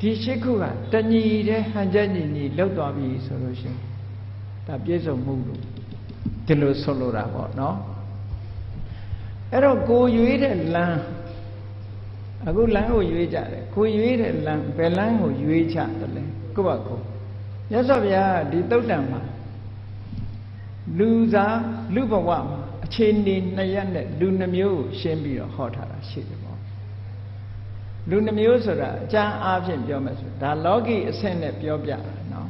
ဒီရှစ်ခုကတညီတဲ့ဟန်ချက်ညီညီလောက်သွားပြီဆိုလို့ရှိရင်ဒါပြည့်စုံမှုလို့ဒီလိုဆိုလိုတာပေါ့နော်အဲ့တော့ကိုရွေးတဲ့လမ်းအခုလမ်းကိုရွေးကြတယ်ကိုရွေးတဲ့လမ်းဘယ်လမ်းကိုရွေးချတယ်လဲကိုယ့်ဘာကိုမြတ်စွာဘုရားဒီတုတ်တံမှာလူသားလူဘဝမှာအခြေအနေနှစ်ရက်နဲ့လူနှမျိုးကိုရှင်းပြီးတော့ဟောထားတာရှိတယ်ပေါ့ လူနှမျိုးဆိုတာအကျမ်းအားဖြင့်ပြောမယ်ဆိုဒါလောကီအဆင့်နဲ့ပြောပြတာနော်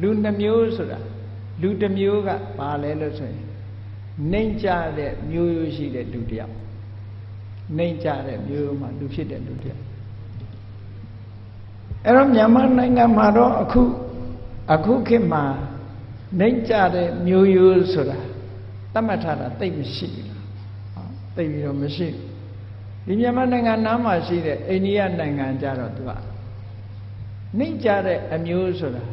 လူနှမျိုးဆိုတာလူတစ်မျိုးကဘာလဲလို့ဆိုရင်နှိမ့်ကြတဲ့မျိုးရိုးရှိတဲ့လူတစ်ယောက်နှိမ့်ကြတဲ့မျိုးရိုးမှာလူဖြစ်တဲ့လူတစ်ယောက်အဲ့တော့မြန်မာနိုင်ငံမှာတော့အခုအခုခေတ်မှာနှိမ့်ကြတဲ့မျိုးရိုးဆိုတာသတ်မှတ်ထားတာတိတ်မရှိဘူးလားဟောတိတ်ပြီးတော့မရှိဘူး ဒီမြန်မာနိုင်ငံနားမှာရှိတဲ့အိန္ဒိယနိုင်ငံကြတော့သူကနှိမ့်ကြတဲ့အမျိုးဆိုတာ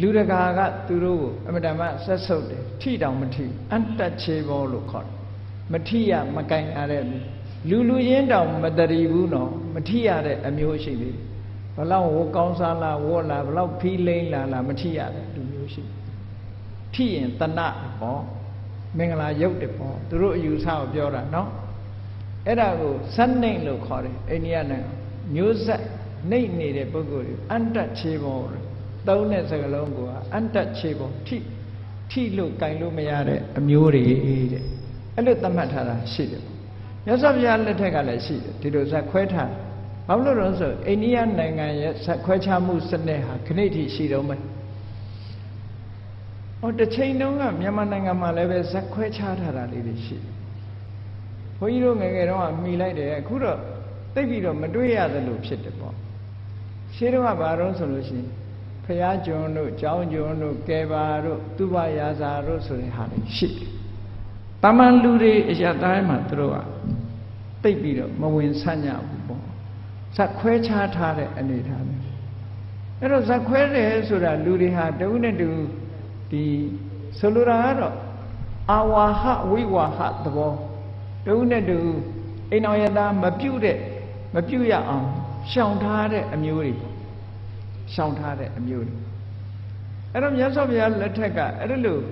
လူတကာကသူတို့ကိုအမတမဆက်ဆုပ်တယ်ထိတောင်မထိအန်တချေဘောလို့ခေါ်တယ်မထိရမကင်ရတဲ့လူလူရင်းတောင်မတရီဘူးနော်မထိရတဲ့အမျိုးရှိသေးတယ်ဘလောက်ဝကောင်းစားလားဝေါ်လားဘလောက်ဖီးလိမ့်လားလားမထိရတဲ့လူမျိုးရှိထိရင်တဏပေါ့မင်္ဂလာရုပ်တယ်ပေါ့သူတို့အယူဆကိုပြောတာနော် အဲ့ဒါကိုဇတ်နှိမ့်လို့ခေါ်တယ်အိန္ဒိယနိုင်ငံမျိုးဆက်နှိမ့်နေတဲ့ပုဂ္ဂိုလ်တွေအန်တချေဘောလို့သုံးတဲ့စကားလုံးကအန်တချေဘောထိထိလို့ကင်လို့မရတဲ့အမျိုးတွေတဲ့အဲ့လိုသတ်မှတ်ထားတာရှိတယ်မြတ်စွာဘုရားလက်ထက်ကလည်းရှိတယ်ဒီလိုဇက်ခွဲထားတယ်ဘာလို့လဲဆိုအိန္ဒိယနိုင်ငံရဲ့ဇက်ခွဲခြားမှုစနစ်ဟာခဏိထိရှိတော့မယ်ဟောတစ်ချိန်တုန်းကမြန်မာနိုင်ငံမှာလည်းပဲဇက်ခွဲခြားထားတာလေးတွေရှိတယ် ဘုန်းကြီးတို့ငယ်ငယ်တုန်းကမိလိုက်တယ်အခုတော့သိပြီးတော့မတွေ့ရသလိုဖြစ်တယ်ပေါ့ရှင်းတော့ကဘာလို့ဆိုလို့ရှိရင်ဖရာကျွန်တို့ကျောင်းကျွန်တို့ကဲပါတို့သူဘရာဇာတို့ဆိုတဲ့ဟာတွေရှိတယ်။တမန်လူတွေအရတိုင်းမှာသူတို့ကသိပြီးတော့မဝင်ဆန့်ကြဘူးပေါ့။ဇက်ခွဲခြားထားတဲ့အနေထားမျိုး။အဲ့တော့ဇက်ခွဲတယ်ဆိုတာလူတွေဟာတဝိနဲ့တူဒီဆိုလိုတာကတော့အာဝါဟဝိဝါဟသဘော တဝိနဲ့တူအိမ်တော်ရသားမပြုတ်တဲ့မပြုတ်ရအောင်ရှောင်ထားတဲ့အမျိုးတွေပေါ့ရှောင်ထားတဲ့အမျိုးတွေအဲ့တော့မြတ်စွာဘုရားလက်ထက်ကအဲ့ဒါလို့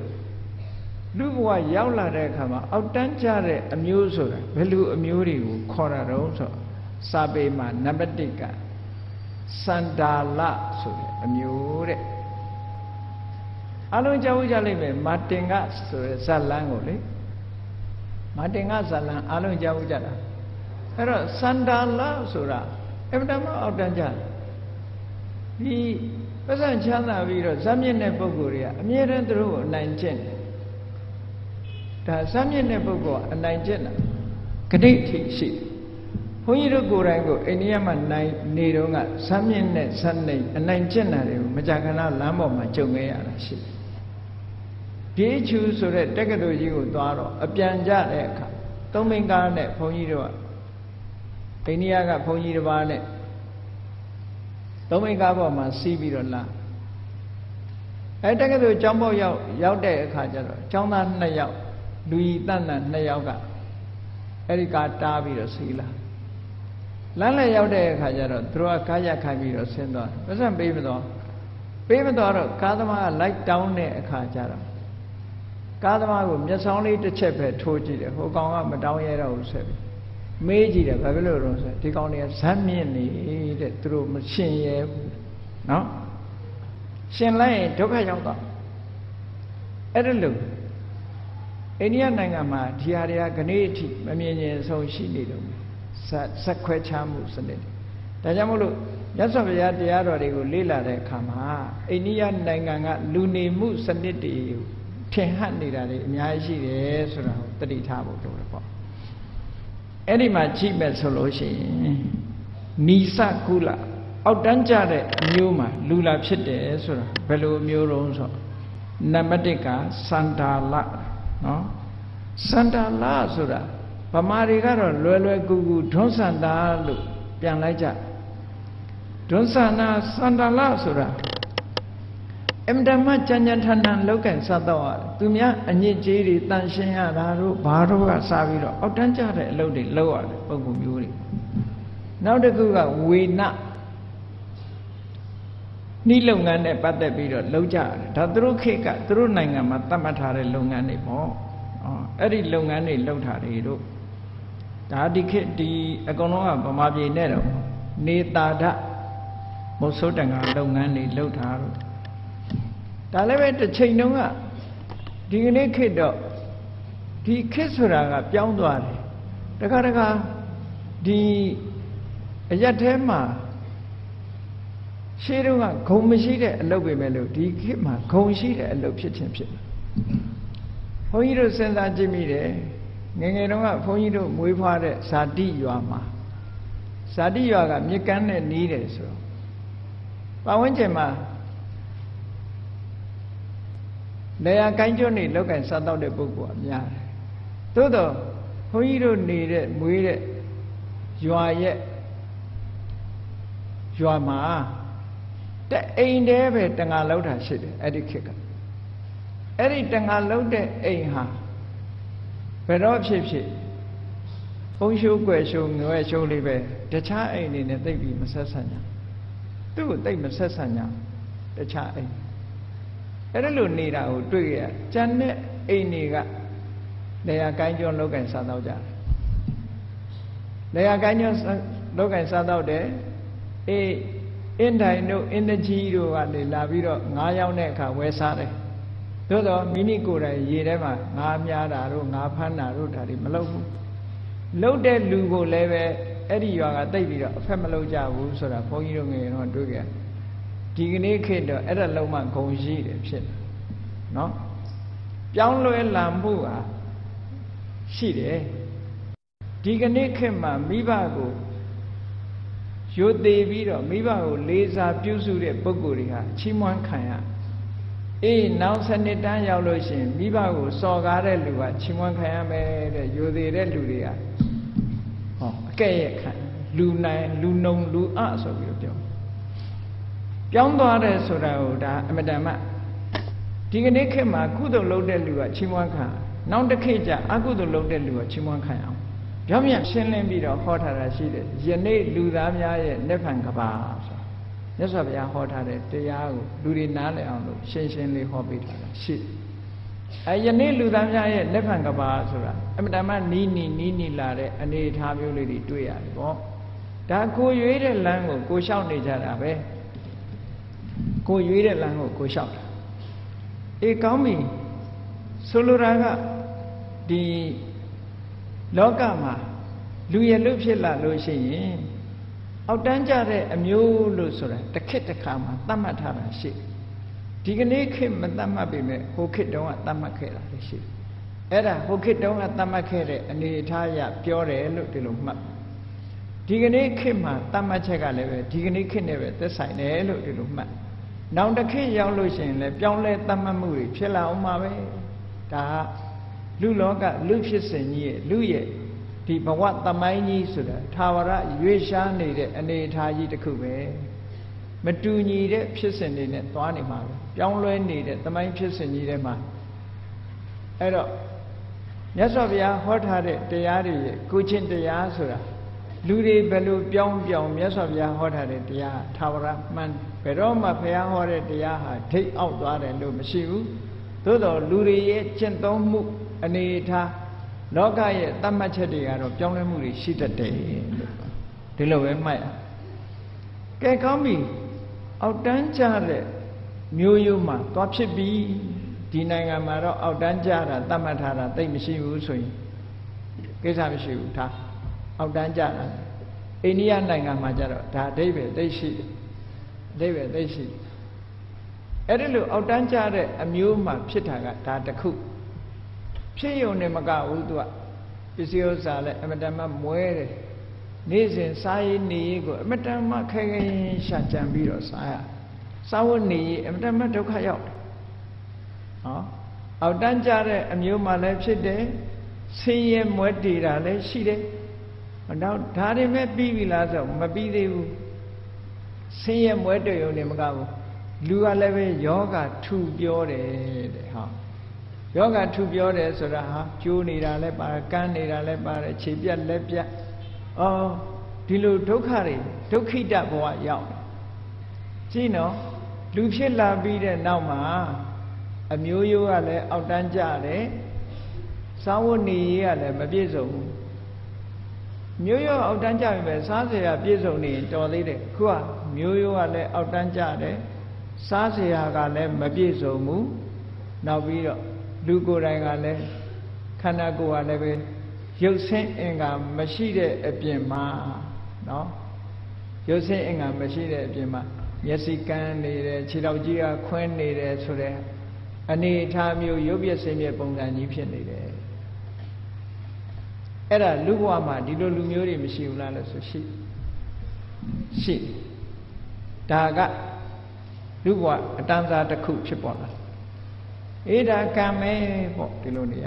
လူဘဝရောက်လာတဲ့အခါမှာအောက်တန်းကြတဲ့အမျိုးဆိုတာဘယ်လိုအမျိုးတွေကိုခေါ်တာတော့ဆိုစာပေမှာနံပါတ်1ကစန္ဒာလဆိုတဲ့အမျိုးတဲ့အလုံးကြောက်ကြလိမ့်မယ်မာတင်ကဆိုတဲ့ဇာလန်းကိုလေ မာတင်ကဇာလန်းအလုံးကြောက်ကြတာအဲ့တော့စန္ဒာလဆိုတာအမှန်တမ်းအောက်တန်းကြတယ်ဒီပဇံချမ်းသာပြီးတော့ဇာမြင့်တဲ့ပုဂ္ဂိုလ်တွေကအမြဲတမ်းသူတို့ကိုအနိုင်ကျင့်တယ်ဒါဇာမြင့်တဲ့ပုဂ္ဂိုလ်ကအနိုင်ကျင့်တာဂတိထိရှိတယ်ဘုန်းကြီးတို့ကိုယ်တိုင်ကိုအိန္ဒိယမှာနိုင်နေတော့ကဇာမြင့်နဲ့ဇာနိုင်အနိုင်ကျင့်တာတွေကိုမကြာခဏလမ်းပေါ်မှာကြုံခဲ့ရတာရှိတယ် ဒီချူဆိုတဲ့တက္ကသိုလ်ကြီးကိုသွားတော့အပြန်ကြတဲ့အခါသုံးမင်းကားနဲ့ဘုန်းကြီးတို့ကအိန္ဒိယကဘုန်းကြီးတစ်ပါးနဲ့သုံးမိကားပေါ်မှာစီးပြီးတော့လာအဲတက္ကသိုလ်ကျောင်းပေါက်ရောက်ရောက်တဲ့အခါကျတော့ကျောင်းသား2ယောက်လူကြီးတန်တန်2ယောက်ကအဲ့ဒီကားတားပြီးတော့စီးလာလမ်းလည်းရောက်တဲ့အခါကျတော့သူတို့ကကားရက်ခိုင်းပြီးတော့ဆင်းသွားပတ်စံပေးမသွားပေးမသွားတော့ကားသမားကလိုက်တောင်းတဲ့အခါကျတော့ ကားသမားကိုမျက်စောင်းလေးတစ်ချက်ပဲထိုးကြည့်တယ်ဟိုကောင်ကမတောင်းရတော့ဘူးဆက်ပြီးမေးကြည့်တယ်ဘာဖြစ်လို့လဲဆိုဒီကောင်တွေကဇမ်းမြင့်နေတဲ့သူတို့မရှင်ရဲဘူးเนาะရှင်လိုက်ရင်ဒုက္ခရောက်တော့အဲ့ဒါလို့အိန္ဒိယနိုင်ငံမှာဒီဟာတွေကခဏအထိမမြင်ရင်ဆုံးရှိနေတော့ဇက်ခွဲချမှုစနစ်ဒါကြောင့်မို့လို့မြတ်စွာဘုရားတရားတော်တွေကိုလေ့လာတဲ့အခါမှာအိန္ဒိယနိုင်ငံကလူနေမှုစနစ်တွေကို ထင်ဟပ်နေတာတွေအများကြီးရှိတယ်ဆိုတာကိုတတိထားဖို့လိုတယ်ပေါ့အဲ့ဒီမှာကြည့်မဲ့ဆိုလို့ရှိရင်နီစကုလအောက်တန်းကြတဲ့အမျိုးမှာလူလာဖြစ်တယ်ဆိုတာဘယ်လိုအမျိုးတုံးဆိုနံပါတ်1ကစန္ဒာလနော်စန္ဒာလဆိုတာဗမာတွေကတော့လွယ်လွယ်ကူကူဒွန်းစန္ဒာလို့ပြန်လိုက်ကြဒွန်းစန္ဒာစန္ဒာလဆိုတာ အင်တမကြမ်းကြမ်းထန်ထန်လောက်ကန်စားတော့ရတယ်သူများအညစ်ကြေးတွေတန်ရှင်းရတာတို့ဘာတို့ကစားပြီးတော့အောက်တန်းကြတဲ့အလုပ်တွေလုပ်ရတယ်ပုံကူမျိုးတွေနောက်တစ်ခုကဝေနနှီးလုပ်ငန်းနဲ့ပတ်သက်ပြီးတော့လုပ်ကြရတယ်ဒါသူတို့ခေတ်ကသူတို့နိုင်ငံမှာသတ်မှတ်ထားတဲ့လုပ်ငန်းတွေပေါ့အော်အဲ့ဒီလုပ်ငန်းတွေလုပ်ထားတယ်တို့ဒါဒီခေတ်ဒီအကုန်လုံးကဗမာပြည်နဲ့တော့နေတာဒမုတ်ဆိုးတန်ကလုပ်ငန်းတွေလုပ်ထားတော့ ဒါလည်းပဲတစ်ချိန်တုန်းကဒီကနေ့ခေတ်တော့ဒီခေတ်ဆိုတာကပြောင်းသွားတယ်တခါတခါဒီအရက်ထဲမှာရှေးတုန်းကဂုံမရှိတဲ့အလုပ်ပဲမဲ့လို့ဒီခေတ်မှာဂုံရှိတဲ့အလုပ်ဖြစ်ခြင်းဖြစ်တယ်ဘုန်းကြီးတို့စဉ်းစားကြည့်မိတယ်ငယ်ငယ်တုန်းကဘုန်းကြီးတို့မွေးဖွားတဲ့ဇာတိရွာမှာဇာတိရွာကမြစ်ကမ်းနဲ့နီးတယ်ဆိုတော့ပတ်ဝန်းကျင်မှာ နေရာကိုင်းကျွန်းနေလောက်ကန်စားတော့တဲ့ပုဂ္ဂိုလ်အများတယ်သို့တော့ဘုန်းကြီးတို့နေတဲ့မွေးတဲ့ရွာရဲ့ရွာမှာတဲ့အိမ်တည်းပဲတငါလောက်တာရှိတယ်အဲ့ဒီခေတ်ကအဲ့ဒီတငါလောက်တဲ့အိမ်ဟာဘယ်တော့ဖြစ်ဖြစ်ဘုံရှိုးကွယ်ရှိုးငွယ်ရှိုးလေးပဲတခြားအိမ်တွေနဲ့တိတ်ပြီးမဆက်ဆံကြသူ့ကိုတိတ်မဆက်ဆံကြတခြားအိမ် အဲ့ဒါလိုနေတာကိုတွေ့ရကျန်တဲ့အိမ်တွေကနေရာကိုင်းကျွန်းလောက်ကင်စားတော့ကြတယ်နေရာကိုင်းကျွန်းလောက်ကင်စားတော့တယ်အေးအင်းတိုင်တို့အင်းတကြီးတို့ကနေလာပြီးတော့ငါးရောက်တဲ့အခါဝယ်စားတယ်သို့တော့မိနိကိုယ်တိုင်ရေထဲမှာငါးမြားတာတို့ငါးဖမ်းတာတို့ဒါတွေမလုပ်ဘူးလုပ်တဲ့လူကိုလည်းပဲအဲ့ဒီရွာကတိတ်ပြီးတော့အဖက်မလုပ်ကြဘူးဆိုတာဘုန်းကြီးတို့ငယ်တော့တွေ့ကြ ဒီကနေ့ခေတ်တော့အဲ့ဒါလုံးဝဂုံရှိတယ်ဖြစ်တယ်နော်ပြောင်းလဲလာမှုဟာရှိတယ်ဒီကနေ့ခေတ်မှာမိဘကိုရိုသေပြီးတော့မိဘကိုလေးစားပြုစုတဲ့ပုဂ္ဂိုလ်တွေဟာချီးမွမ်းခံရအေးနောက်စနစ်တန်းရောက်လို့ရှိရင်မိဘကိုစော်ကားတဲ့လူကချီးမွမ်းခံရမယ်တဲ့ရိုသေတဲ့လူတွေကဟောအကဲ့ရဲ့ခံလူနိုင်လူနုံလူအဆိုပြီးတော့ပြော ပြောင်းသွားတယ်ဆိုတာကိုဒါအမတန်မှဒီကနေ့ခေတ်မှာကုသိုလ်လုပ်တဲ့လူကချီးမွမ်းခံနောက်တစ်ခေတ်ကျအကုသိုလ်လုပ်တဲ့လူကချီးမွမ်းခံအောင်ပြောင်းပြန်ရှင်းလင်းပြီးတော့ဟောထားတာရှိတယ်ယနေ့လူသားများရဲ့နိဗ္ဗာန်ကဘာဆိုမြတ်စွာဘုရားဟောထားတဲ့တရားကိုလူတွေနားလည်အောင်လို့ရှင်းရှင်းလေးဟောပေးထားတာရှိတယ်အဲယနေ့လူသားများရဲ့နိဗ္ဗာန်ကဘာဆိုတာအမတမနီးနီးနီးနီးလာတဲ့အနေအထားမျိုးလေးတွေတွေ့ရတယ်ပေါ့ဒါကိုရွေးတဲ့လမ်းကိုကိုလျှောက်နေကြတာပဲ ကိုရွေးတဲ့လမ်းကိုကိုလျှောက်တာအေးကောင်းပြီဆိုလိုတာကဒီလောကမှာလူရလွတ်ဖြစ်လာလို့ရှိရင်အောက်တန်းကြတဲ့အမျိုးလို့ဆိုတာတစ်ခေတ်တစ်ခါမှာသတ်မှတ်ထားတာရှိဒီကနေ့ခေတ်မသတ်မှတ်ပေမဲ့ဟိုခေတ်တုန်းကသတ်မှတ်ခဲ့တာလည်းရှိအဲ့ဒါဟိုခေတ်တုန်းကသတ်မှတ်ခဲ့တဲ့အနေအထားအရပြောတယ်လို့ဒီလိုမှတ်ဒီကနေ့ခေတ်မှာသတ်မှတ်ချက်ကလည်းပဲဒီကနေ့ခေတ်နဲ့ပဲသက်ဆိုင်တယ်လို့ဒီလိုမှတ် နောက်တစ်ခေတ်ရောက်လို့ရှိရင်လည်းပြောင်းလဲသတ်မှတ်မှုတွေဖြစ်လာအောင်ပါပဲဒါကလူလောကလူဖြစ်စဉ်ကြီးရဲ့လူရဲ့ဒီဘဝသမိုင်းကြီးဆိုတာသာဝရရွေရှားနေတဲ့အနေအထားကြီးတစ်ခုပဲမတူညီတဲ့ဖြစ်စဉ်တွေနဲ့သွားနေမှာပဲပြောင်းလဲနေတဲ့သမိုင်းဖြစ်စဉ်ကြီးထဲမှာအဲ့တော့မြတ်စွာဘုရားဟောထားတဲ့တရားတွေရဲ့ကိုချင်းတရားဆိုတာလူတွေဘယ်လိုပြောင်းပြောင်းမြတ်စွာဘုရားဟောထားတဲ့တရားသာဝရမှန် ဘယ်တော့မှဘုရားဟောတဲ့တရားဟာဒိတ်အောက်သွားတယ်လို့မရှိဘူးသို့တော်လူတွေရဲ့ကျင့်သုံးမှု အနေထားလောကရဲ့တတ်မှတ်ချက်တွေကတော့ပြောင်းလဲမှုတွေရှိတတ်တယ်လို့ဒီလိုပဲမှတ်ရကဲကောင်းပြီအောက်တန်းကြတဲ့မျိုးရိုးမှာသွားဖြစ်ပြီဒီနိုင်ငံမှာတော့အောက်တန်းကြတာတတ်မှတ်ထားတာတိတ်မရှိဘူးဆိုရင်ကိစ္စမရှိဘူးဒါအောက်တန်းကြတာအိန္ဒိယနိုင်ငံမှာကြတော့ဒါအဓိပ္ပာယ်သိရှိတယ်အ ဓိပ္ပာယ်သိရှိတယ်အဲ့ဒီလိုအောက်တန်းကြတဲ့အမျိုးမှာဖြစ်တာကဒါတစ်ခုဖြစ်ယုံနဲ့မကဘူးသူကပစ္စည်းဥစ္စာလည်းအမတန်မှမွဲတယ်နေ့စဉ်စားရေးနေရေးကိုအမတန်မှခဲခဲရှာကြံပြီးတော့စားရစားဝတ်နေရေးအမတန်မှဒုက္ခရောက်တယ်ဟောအောက်တန်းကြတဲ့အမျိုးမှလည်းဖြစ်တယ်ဆင်းရဲမွဲတေတာလည်းရှိတယ်နောက်ဒါတွေမဲ့ပြီးပြီလားဆိုမပြီးသေးဘူး ဆင်းရဲမွဲတေရုံနဲ့မကဘူးလူကလည်းပဲယောဂထူပြောတယ်တဲ့ဟာယောဂထူပြောတယ်ဆိုတာဟာကျိုးနေတာလည်းပါတယ်ကန်းနေတာလည်းပါတယ်ခြေပြက်လက်ပြက်အော်ဒီလိုဒုက္ခတွေဒုက္ခိတဘဝရောက်တယ်ကြည့်နော်လူဖြစ်လာပြီးတဲ့နောက်မှာအမျိုးရိုးကလည်းအောက်တန်းကြတယ်စာဝတ်နေရေးကလည်းမပြည့်စုံဘူး မျိုးရိုးအောက်တန်းကြပြီပဲစားစရာပြည့်စုံနေရင်တော်သေးတယ်ခုကမျိုးရိုးကလည်းအောက်တန်းကြတယ်စားစရာကလည်းမပြည့်စုံဘူးနောက်ပြီးတော့လူကိုယ်တိုင်ကလည်းခန္ဓာကိုယ်ကလည်းပဲရုပ်ဆင်းအင်္ဂါမရှိတဲ့အပြင်မှာနော်ရုပ်ဆင်းအင်္ဂါမရှိတဲ့အပြင်မှာမျက်စိကန်းနေတယ်ခြေထောက်ကြီးကခွင်းနေတယ်ဆိုတဲ့အနေအထားမျိုးရုပ်ပြစင်းပြပုံစံကြီးဖြစ်နေတယ် အဲ့ဒါလူဘဝမှာဒီလိုလူမျိုးတွေမရှိဘူးလားလို့ဆိုရှိရှိဒါကလူဘဝအတန်းစားတစ်ခုဖြစ်ပေါ်လာအေးဒါကံမဲပေါ့ဒီလိုနေရ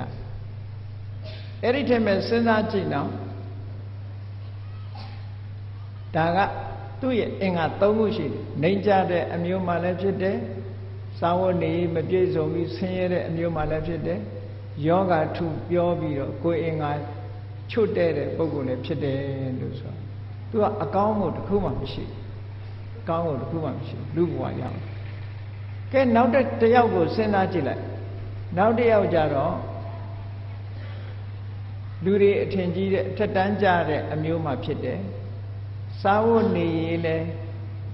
အဲ့ဒီထက်မဲ့စဉ်းစားကြည့်နော်ဒါကသူ့ရဲ့အင်္ဂါ၃ခုရှိတယ်နှိမ်ကြတဲ့အမျိုးမှလည်းဖြစ်တယ်စာဝတ်နေမပြည့်စုံပြီးဆင်းရဲတဲ့အမျိုးမှလည်းဖြစ်တယ်ယောဂထုပြောပြီးတော့ကိုယ်အင်္ဂါ ချွတ်တဲ့တဲ့ပုံကိုလည်းဖြစ်တယ်လို့ဆိုသူကအကောင်းကိုတစ်ခုမှမရှိအကောင်းကိုတစ်ခုမှမရှိလူဘဝရောက်ကဲနောက်တစ်ယောက်ကိုစဉ်းစားကြည့်လိုက်နောက်တစ်ယောက်ကြတော့လူတွေအထင်ကြီးတဲ့အထက်တန်းကြတဲ့အမျိုးမှဖြစ်တယ်စာဝတ်နေရေးလဲ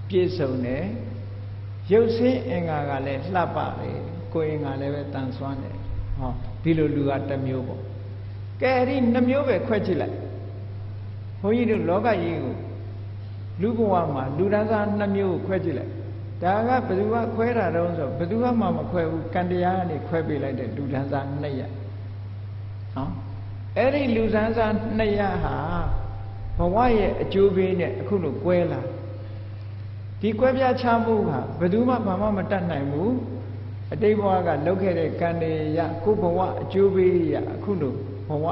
ပြည့်စုံတယ်ရုပ်ဆင်းအင်္ဂါကလည်းလှပတယ်ကိုယ်အင်္ဂါလည်းပဲတန်ဆွမ်းတယ်ဟောဒီလိုလူကတစ်မျိုးပေါ့ ကဲအဲ့ဒီနှမျိုးပဲခွဲကြည့်လိုက်ဘုန်းကြီးတို့လောကကြီးကိုလူဘဝမှာလူဒန်းစားနှမျိုးကိုခွဲကြည့်လိုက်ဒါကဘယ်သူကခွဲတာတုံးဆိုဘယ်သူမှမခွဲဘူးကံတရားကနေခွဲပေးလိုက်တဲ့လူဒန်းစားနှစ်ရနော်အဲ့ဒီလူဒန်းစားနှစ်ရဟာဘဝရဲ့အကျိုးပေးနဲ့အခုလိုကွဲလာဒီကွဲပြားခြားမှုကဘယ်သူမှဘာမှမတတ်နိုင်ဘူးအတိတ်ဘဝကလုပ်ခဲ့တဲ့ကံတွေရကိုဘဝအကျိုးပေးရအခုလို ဘဝ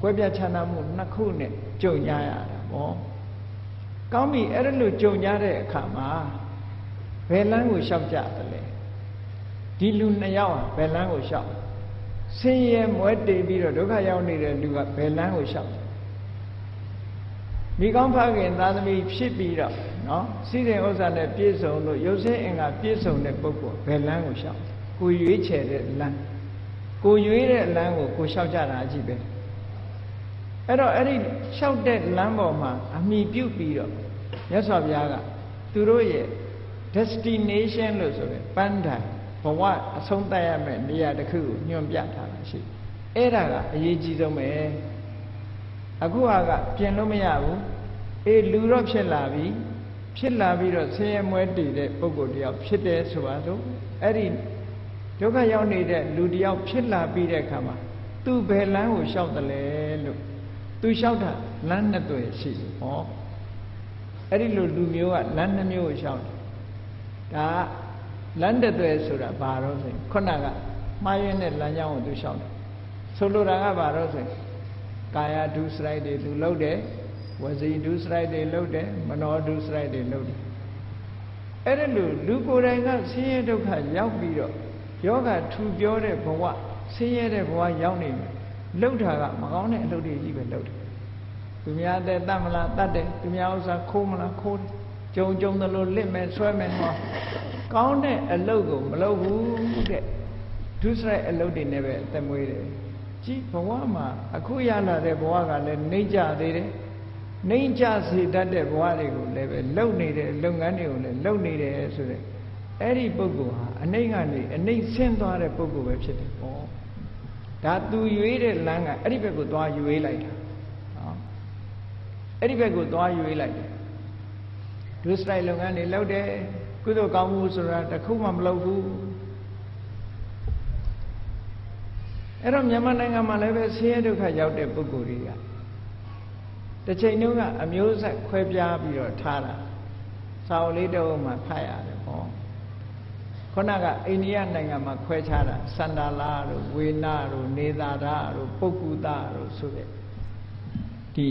ကွဲပြားခြားနားမှုနှစ်ခုနဲ့ကြုံရရတာပေါ့ကောင်းပြီအဲ့ဒါလိုကြုံရတဲ့အခါမှာဘယ်လမ်းကိုလျှောက်ကြသလဲဒီလူနှစ်ယောက်ဟာဘယ်လမ်းကိုလျှောက်ဆင်းရဲမွဲတေပြီးတော့ဒုက္ခရောက်နေတဲ့လူကဘယ်လမ်းကိုလျှောက်မိကောင်းဖခင်သာသမီဖြစ်ပြီးတော့နော်စီးတဲ့ဥစ္စာနဲ့ပြည့်စုံလို့ရုပ်ဆင်းအင်္ဂါပြည့်စုံတဲ့ပုဂ္ဂိုလ်ဘယ်လမ်းကိုလျှောက်ကိုရွေးချယ်တဲ့လမ်း ကိုရွေးတဲ့လမ်းကိုကိုလျှောက်ကြတာအကြည့်ပဲအဲ့တော့အဲ့ဒီလျှောက်တဲ့လမ်းပေါ်မှာအမိပြုတ်ပြီးတော့မြတ်စွာဘုရားကသူတို့ရဲ့ destination လို့ဆိုရယ်ပန်းတိုင်ဘဝအဆုံးသတ်ရမယ့်နေရာတစ်ခုကိုညွှန်ပြထားတာရှိအဲ့ဒါကအရေးကြီးဆုံးပဲအခုဟာကပြင်လို့မရဘူးအေးလူတော့ဖြစ်လာပြီဖြစ်လာပြီးတော့ဆင်းရဲမွဲတည်တဲ့ပုဂ္ဂိုလ်တယောက်ဖြစ်တယ်ဆိုပါတော့အဲ့ဒီ ဒုက္ခရောက်နေတဲ့လူတယောက်ဖြစ်လာပြီးတဲ့အခါမှာသူဘယ်လမ်းကိုလျှောက်တယ်လဲလို့သူလျှောက်တာလမ်းနှစ်သွယ်ရှိတယ်ဟောအဲ့ဒီလိုလူမျိုးကလမ်းနှစ်မျိုးကိုလျှောက်တယ်ဒါလမ်းတစ်သွယ်ဆိုတာဘာတော့ဆိုခုနကမှားရင်းတဲ့လမ်းကြောင်းကိုသူလျှောက်တယ်ဆိုလိုတာကဘာတော့ဆိုကာယဒုစရိုက်တွေသူလုပ်တယ်ဝစီဒုစရိုက်တွေလုပ်တယ်မနောဒုစရိုက်တွေလုပ်တယ်အဲ့ဒါလို့လူကိုယ်တိုင်ကဆင်းရဲဒုက္ခရောက်ပြီးတော့ ယောဂထူပြောတဲ့ဘဝဆင်းရဲတဲ့ဘဝရောက်နေပြီလှုပ်တာကမကောင်းတဲ့အလုပ်တွေကြီးပဲလှုပ်တယ်သူများတဲ့တတ်မလားတတ်တယ်သူများဥစ္စာခိုးမလားခိုးတယ်ကြုံကြုံသလိုလစ်မယ်ဆွဲမယ်ဟောကောင်းတဲ့အလုပ်ကိုမလုပ်ဘူးတဲ့ဒုစရိုက်အလုပ်တွေနဲ့ပဲအသက်မွေးတယ်ကြည့်ဘဝမှာအခုရလာတဲ့ဘဝကလည်းနှိမ့်ကြသေးတယ်နှိမ့်ကြစေတတ်တဲ့ဘဝတွေကိုလည်းပဲလုပ်နေတဲ့လုပ်ငန်းတွေကိုလည်းလုပ်နေတယ်ဆိုတဲ့ အဲ့ဒီပုဂ္ဂိုလ်ဟာအနှိမ့်ကနေအနှိမ့်ဆင်းသွားတဲ့ပုဂ္ဂိုလ်ပဲဖြစ်တယ်ပေါ့ဒါသူရွေးတဲ့လမ်းကအဲ့ဒီဘက်ကိုသွားရွေးလိုက်တာနော်အဲ့ဒီဘက်ကိုသွားရွေးလိုက်တယ်ဒုစရိုက်လုပ်ငန်းတွေလုပ်တယ်ကုသိုလ်ကောင်းမှုဆိုတာတခုမှမလုပ်ဘူးအဲ့တော့မြန်မာနိုင်ငံမှာလည်းပဲဆင်းရဲဒုက္ခရောက်တဲ့ပုဂ္ဂိုလ်တွေကတစ်ချိန်တုန်းကအမျိုးဆက်ခွဲပြားပြီးတော့ထားတာစာအုပ်လေးတစ်အုပ်မှာဖတ်ရတယ်ဟော ခုနကအိန္ဒိယနိုင်ငံမှာခွဲခြားတာစန္ဒာလာတို့ဝေနာတို့နေသာရတို့ပုဂ္ဂုတတို့ဆိုတဲ့ဒီ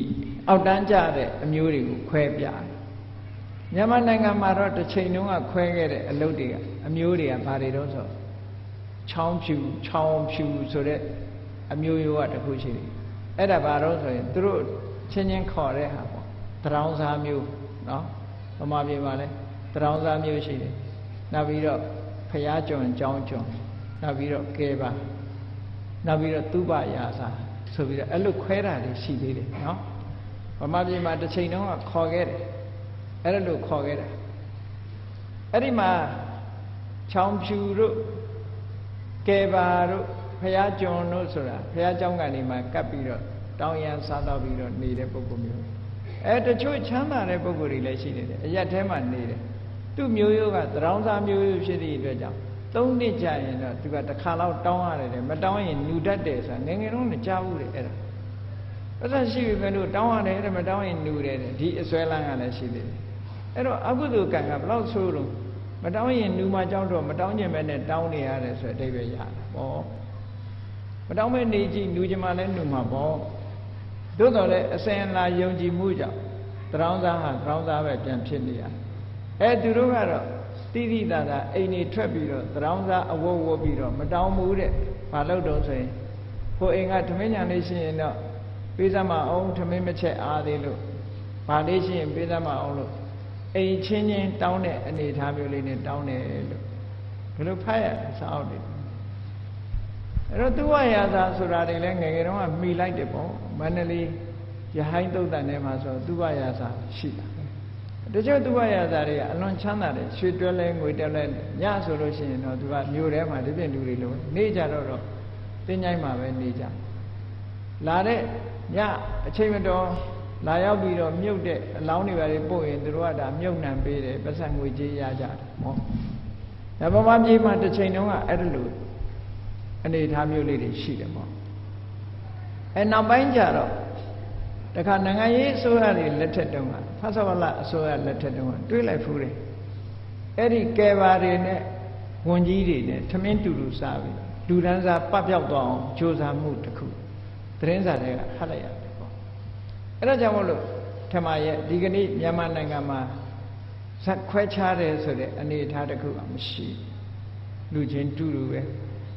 အောက်တန်းကြတဲ့အမျိုးတွေကိုခွဲပြားတယ်မြန်မာနိုင်ငံမှာတော့တစ်ချိန်တုန်းကခွဲခဲ့တဲ့အလုပ်တွေကအမျိုးတွေကဘာတွေတော့ဆိုချောင်းဖြူချောင်းဖြူဆိုတဲ့အမျိုးရိုးကတစ်ခုရှိတယ်အဲ့ဒါဘာတော့ဆိုရင်သူတို့ချင်းချင်းခေါ်တဲ့ဟာပေါ့တရောင်းစားမျိုးနော်ဗမာပြည်မှာလဲတရောင်းစားမျိုးရှိတယ်နောက်ပြီးတော့ ဖျားကျွန်ကြောင်းကျွန်နောက်ပြီးတော့ကဲပါနောက်ပြီးတော့သူပရာစာဆိုပြီးတော့အဲ့လိုခွဲတာတွေရှိသေးတယ်နော်ဗမာပြည်မှာတစ်ချိန်တုန်းကခေါ်ခဲ့တယ်အဲ့လိုခေါ်ခဲ့တာအဲ့ဒီမှာချောင်းဖြူတို့ကဲပါတို့ဖះကျွန်တို့ဆိုတာဖះเจ้าကနေမှကပ်ပြီးတော့တောင်းရန်စားတော့ပြီးတော့နေတဲ့ပုဂ္ဂိုလ်မျိုးအဲတချို့ချမ်းသာတဲ့ပုဂ္ဂိုလ်တွေလည်းရှိနေတယ်အရက်ထဲမှာနေတယ် သူ့မျိုးရိုးကသရောင်းစားမျိုးရိုးဖြစ်သည့်အတွက်ကြောင့်သုံးနှစ်ကြာရင်တော့သူကတစ်ခါလောက်တောင်းရတယ်မတောင်းရင်ညူတတ်တယ်ဆိုတာငယ်ငယ်တုန်းကကြားဘူးတယ်အဲ့ဒါအဲ့ဒါရှိပြီပဲလို့တောင်းရတယ်တဲ့မတောင်းရင်ညူတယ်ဒီအစွဲလန်းကလည်းရှိသေးတယ်အဲ့တော့အကုသိုလ်ကံကဘလောက်ဆိုးလို့မတောင်းရင်ညူမှကြောင်းတော့မတောင်းကျင်ပဲနဲ့တောင်းနေရတယ်ဆိုတဲ့အဓိပ္ပာယ်ရတယ်ပေါ့မတောင်းမဲ့နေကြည့်ညူချင်မှလည်းညူမှာပေါ့သို့တော်လည်းအစင်လာယုံကြည်မှုကြောင့်တရောင်းသားဟာတရောင်းသားပဲပြန်ဖြစ်နေရတယ် အဲသူတို့ကတော့တိတိတသာအိမ်နေထွက်ပြီးတော့တရောင်းသားအဝတ်ဝတ်ပြီးတော့မတောင်းဘူးတဲ့ဘာလို့တော့ဆိုရင်ကိုအိမ်ကသမင်းညာလေးရှိရင်တော့ပေးစမ်းမအောင်သမင်းမချက်အားသေးလို့ဘာလေးရှိရင်ပေးစမ်းမအောင်လို့အိမ်ချင်းချင်းတောင်းတဲ့အနေအထားမျိုးလေးနဲ့တောင်းတယ်လို့ဘယ်လိုဖတ်ရစာအုပ်တွေအဲ့တော့သူဝရာသာဆိုတာတွေလည်းငယ်ငယ်တုန်းကမှီလိုက်တယ်ပေါ့မန္တလေးရဟိုင်းတုတ်တန်ထဲမှာဆိုသူဝရာသာရှိတာ တချို့သူဝရာသာတွေကအလွန်ချမ်းသာတယ်ရွှေတွဲလဲငွေတွဲလဲညဆိုလို့ရှိရင်တော့သူကမြို့ထဲမှာဒီပြင်လူတွေလိုနေကြတော့တော့တင်းញိုင်းမှာပဲနေကြလာတဲ့ညအချိန်မတော်လာရောက်ပြီးတော့မြုပ်တဲ့အလောင်းတွေပါတွေပို့ရင်သူတို့ကဒါမြုပ်နှံပေးတယ်ပတ်စံငွေကြေးရကြတယ်ဟောဒါပမာပြေးမှာတစ်ချိန်တုန်းကအဲ့ဒါလိုအနေထားမျိုးလေးတွေရှိတယ်ပေါ့အဲနောက်ပိုင်းကျတော့တခါနိုင်ငံရေးအစိုးရတွေလက်ထက်တုန်းက ဖဆဝလအစိုးရလက်ထက်တုန်းကတွေးလိုက်ဖူးတယ်အဲ့ဒီကယ်ဘာတွေနဲ့ဝန်ကြီးတွေနဲ့ထမင်းတူတူစားပြီးလူဒန်းစားပတ်ပြောက်သွားအောင်ကြိုးစားမှုတစ်ခုသတင်းစာတွေကဖတ်လိုက်ရတယ်ပေါ့အဲ့ဒါကြောင့်မို့လို့ထမရဲ့ဒီကနေ့မြန်မာနိုင်ငံမှာဇက်ခွဲခြားတယ်ဆိုတဲ့အနေအထားတစ်ခုကမရှိလူချင်းတူတူပဲ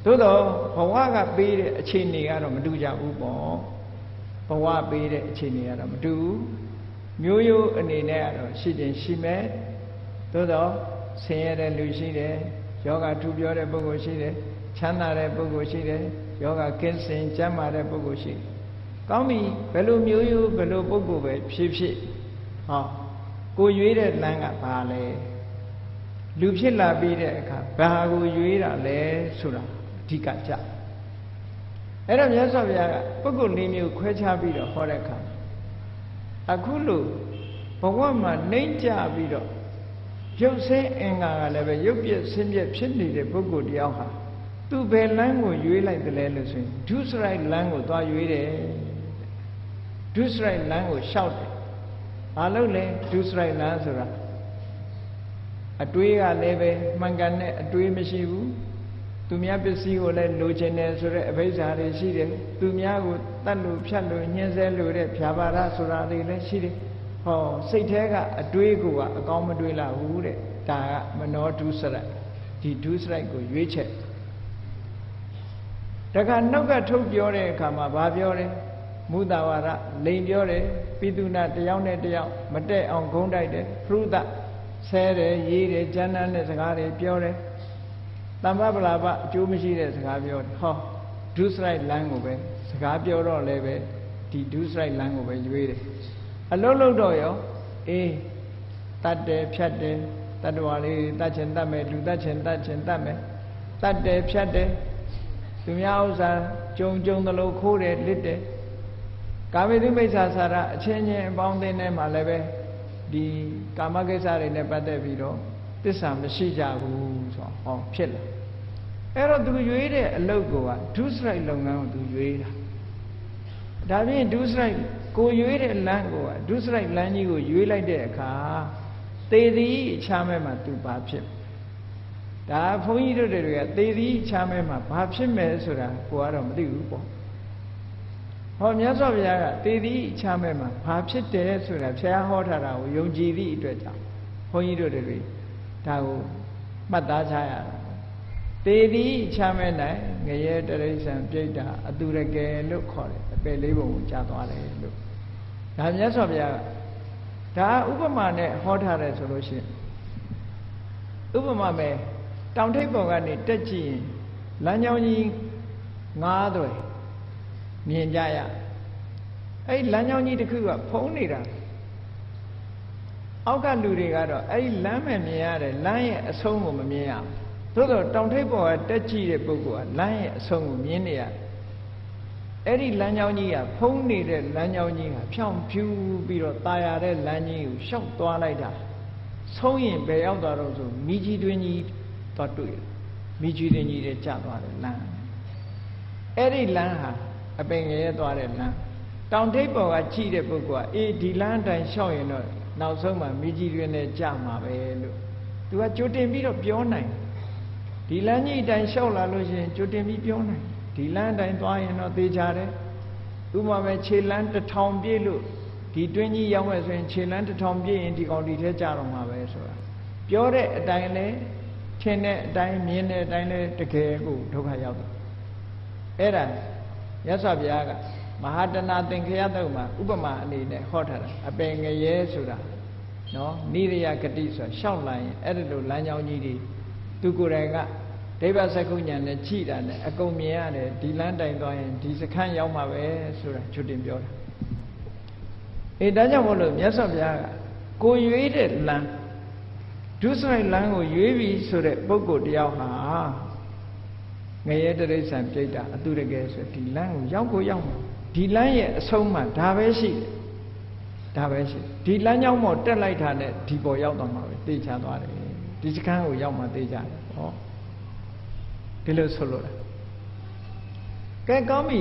သို့တော့ဘဝကပေးတဲ့အခြေအနေကတော့မတူကြဘူးပေါ့ဘဝပေးတဲ့အခြေအနေကတော့မတူဘူး မျိုးရိုးအနေနဲ့ကတော့ရှိခြင်းရှိမဲ့သို့တော့ဆင်းရဲတဲ့လူရှိတယ်ယောဂထူပြောတဲ့ပုဂ္ဂိုလ်ရှိတယ်ချမ်းသာတဲ့ပုဂ္ဂိုလ်ရှိတယ်ယောဂကင်းစင်ကျမ်းမာတဲ့ပုဂ္ဂိုလ်ရှိတယ်ကောင်းပြီဘယ်လိုမျိုးရိုးဘယ်လိုပုဂ္ဂိုလ်ပဲဖြစ်ဖြစ်ဟောကိုရွေးတဲ့လမ်းကဘာလဲလူဖြစ်လာပြီးတဲ့အခါဘာကိုရွေးတာလဲဆိုတာအဓိကကြအဲ့တော့မြတ်စွာဘုရားကပုဂ္ဂိုလ်၄မျိုးခွဲခြားပြီးတော့ဟောတဲ့အခါ အခုလို့ဘဝမှာနှိမ့်ကြပြီးတော့ရုပ်ဆင်းအင်္ဂါကလည်းပဲရုပ်ပြည့်ဆင်းပြည့်ဖြစ်နေတဲ့ပုဂ္ဂိုလ်တယောက်ဟာသူဘယ်လမ်းကိုရွေးလိုက်တယ်လဲလို့ဆိုရင်ဒုစရိုက်လမ်းကိုသွားရွေးတယ်ဒုစရိုက်လမ်းကိုရှောက်တယ်ဘာလို့လဲဒုစရိုက်လမ်းဆိုတာအတွေးကလည်းပဲမှန်ကန်တဲ့အတွေးမရှိဘူး သူများပစ္စည်းကိုလည်းလိုချင်တယ်ဆိုတဲ့အဘိဓါတွေရှိတယ်သူများကိုတတ်လို့ဖြတ်လို့ညှင်းဆဲလို့တဲ့ဖြာပါရဆိုတာတွေလည်းရှိတယ်ဟောစိတ်แท้ကအတွေးကိုကအကောင်းမတွေးလာဘူးတဲ့ဒါကမနောဒုစရိုက်ဒီဒုစရိုက်ကိုရွေးချက်တခါနှုတ်ကထုတ်ပြောတဲ့အခါမှာဘာပြောတယ်မုဒဝါဒလိန်ပြောတယ်ပိတုနာတယောက်နဲ့တယောက်မတက်အောင်ဂုံးတိုက်တယ်ဖရုဒဆဲတယ်ရေးတယ်ဉာဏ်နဲ့စကားတွေပြောတယ် တမ္ပပလာပအကျိုးမရှိတဲ့စကားပြောတယ်ဟောဒုစရိုက်လမ်းကိုပဲစကားပြောတော့လည်းပဲဒီဒုစရိုက်လမ်းကိုပဲရွေးတယ်အလုံးလုံးတော့ရောအေးတတ်တယ်ဖြတ်တယ်တတ္တဝါလေးတတ်ချင်တတ်မယ်လူတတ်ချင်တတ်ချင်တတ်မယ်တတ်တယ်ဖြတ်တယ်သူများဥစ္စာကြုံကြုံသလိုခိုးတယ်လစ်တယ်ကာမိတုမိစ္ဆာစာရအချင်းချင်းအပေါင်းအသင်းထဲမှာလည်းပဲဒီကာမကိစ္စတွေနဲ့ပတ်သက်ပြီးတော့ တစ္ဆာမရှိကြဘူးဆိုဟောဖြစ်လာအဲ့တော့သူရွေးတဲ့အလုပ်ကဒုစရိုက်လုပ်ငန်းကိုသူရွေးတာဒါဖြင့်ဒုစရိုက်ကိုရွေးတဲ့လမ်းကိုဒုစရိုက်လမ်းကြီးကိုရွေးလိုက်တဲ့အခါသေသည်ချားမဲ့မှာသူဘာဖြစ်ဒါဘုန်းကြီးတို့တွေကသေသည်ချားမဲ့မှာဘာဖြစ်မယ်ဆိုတာကိုကတော့မသိဘူးပေါ့ဟောမြတ်စွာဘုရားကသေသည်ချားမဲ့မှာဘာဖြစ်တယ်ဆိုတာဘုရားဟောထားတာကိုယုံကြည်သည့်အတွက်ကြောင့်ဟဘုန်းကြီးတို့တွေ ဒါကိုမှတ်သားချရတာတေဒီချမဲ့နိုင်ငရဲတရိษံပြိတ္တာအတူရကယ်လို့ခေါ်တယ်အပယ်လေးပုံကိုကြားသွားတယ်လို့ဒါမြတ်စွာဘုရားဒါဥပမာနဲ့ဟောထားတယ်ဆိုလို့ရှိရင်ဥပမာမဲ့တောင်ထိပ်ပေါ်ကနေတက်ကြည့်ရင်လမ်းကြောင်းကြီးငားသွယ်မြင်ကြရအဲ့ဒီလမ်းကြောင်းကြီးတစ်ခုကဖုံးနေတာ အောက်ကလူတွေကတော့အဲ့ဒီလမ်းမဲ့မြင်ရတယ်လမ်းရဲ့အဆုံးကိုမမြင်ရဘူးသို့တော့တောင်ထိပ်ပေါ်ကတက်ကြည့်တဲ့ပုဂ္ဂိုလ်ကလမ်းရဲ့အဆုံးကိုမြင်နေရတယ်အဲ့ဒီလမ်းကြောင်းကြီးကဖုံးနေတဲ့လမ်းကြောင်းကြီးကဖြောင်းဖြူပြီးတော့ตายရတဲ့လမ်းကြီးကိုရှောက်သွားလိုက်တာဆုံးရင်ဘယ်ရောက်သွားတော့ဆိုမိကြီးတွင်ကြီးသွားတွေ့တယ်မိကြီးတွင်ကြီးတဲ့ကျသွားတယ်လမ်းအဲ့ဒီလမ်းဟာအပင်ငရဲသွားတဲ့လမ်းတောင်ထိပ်ပေါ်ကကြည့်တဲ့ပုဂ္ဂိုလ်ကအေးဒီလမ်းအတိုင်းရှောက်ရင်တော့ နောက်ဆုံးမှမိကြီးတွင်နဲ့ကြမှာပဲလို့သူကကြိုတင်ပြီးတော့ပြောနိုင်ဒီလမ်းကြီးအတိုင်းရှောက်လာလို့ရှိရင်ကြိုတင်ပြီးပြောနိုင်ဒီလမ်းအတိုင်းသွားရင်တော့သေချာတယ်ဥပမာပဲခြေလမ်းတစ်ထောင်ပြည့်လို့ဒီတွင်းကြီးရောက်မယ်ဆိုရင်ခြေလမ်းတစ်ထောင်ပြည့်ရင်ဒီကောင်ဒီထဲကြတော့မှာပဲဆိုတာပြောတဲ့အတိုင်းလဲထင်တဲ့အတိုင်းမြင်တဲ့အတိုင်းလဲတကယ်ကိုဒုက္ခရောက်တယ်အဲ့ဒါရသော်ဘုရားက မဟာတနာသင်္ခရတုတ်မှာဥပမာအနေနဲ့ဟောထားတာအပင်ငရဲဆိုတာနော်နိရိယဂတိဆိုတာရှောက်လိုက်ရင်အဲ့ဒီလိုလမ်းကြောင်းကြီးတွေသူကိုယ်တိုင်ကဒိဗ္ဗစကုညာနဲ့ကြည်တာနဲ့အကုန်မြင်ရတယ်ဒီလမ်းတိုင်သွားရင်ဒီစခန်းရောက်မှာပဲဆိုတာချွတ်တင်ပြောတာအေးဒါကြောင့်မို့လို့မြတ်စွာဘုရားကကိုရွေးတဲ့လမ်းဒုစရိုက်လမ်းကိုရွေးပြီဆိုတဲ့ပုဂ္ဂိုလ်တယောက်ဟာငရဲတရိษံပြိတ္တာအတုရကယ်ဆိုဒီလမ်းကိုရောက်ကိုရောက်မှာ ဒီလမ်းရဲ့အဆုံးမှာဒါပဲရှိတယ်ဒါပဲရှိဒီလမ်းကြောင်းပေါ်တက်လိုက်တာနဲ့ဒီပေါ်ရောက်တော့မှာပဲသိချသွားတယ်ဒီစခန်းကိုရောက်မှသိကြတယ်ဟောဒီလိုဆိုလို့လားကဲကောင်းပြီ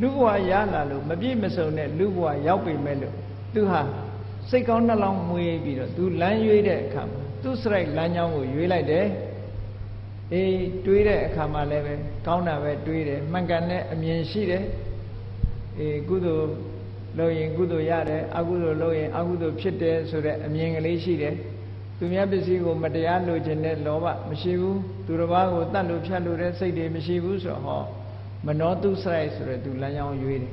လူဘဝရလာလို့မပြည့်မစုံတဲ့လူဘဝရောက်ပြီမဲ့လို့သူဟာစိတ်ကောင်းနှလုံးမွေးပြီးတော့သူလမ်းရွေးတဲ့အခါမှာသူစရိုက်လမ်းကြောင်းကိုရွေးလိုက်တယ်အေးတွေးတဲ့အခါမှာလည်းပဲကောင်းတာပဲတွေးတယ်မှန်ကန်တဲ့အမြင်ရှိတယ် အေးကုသိုလ်လုပ်ရင်ကုသိုလ်ရတယ်အကုသိုလ်လုပ်ရင်အကုသိုလ်ဖြစ်တယ်ဆိုတဲ့အမြင်ကလေးရှိတယ်သူများပစ္စည်းကိုမတရားလိုချင်တဲ့လောဘမရှိဘူးသူတစ်ပါးကိုတတ်လို့ဖြတ်လို့တဲ့စိတ်တွေမရှိဘူးဆိုတော့ဟောမနောတုစရိုက်ဆိုတဲ့သူလမ်းကြောင်းရွေးတယ်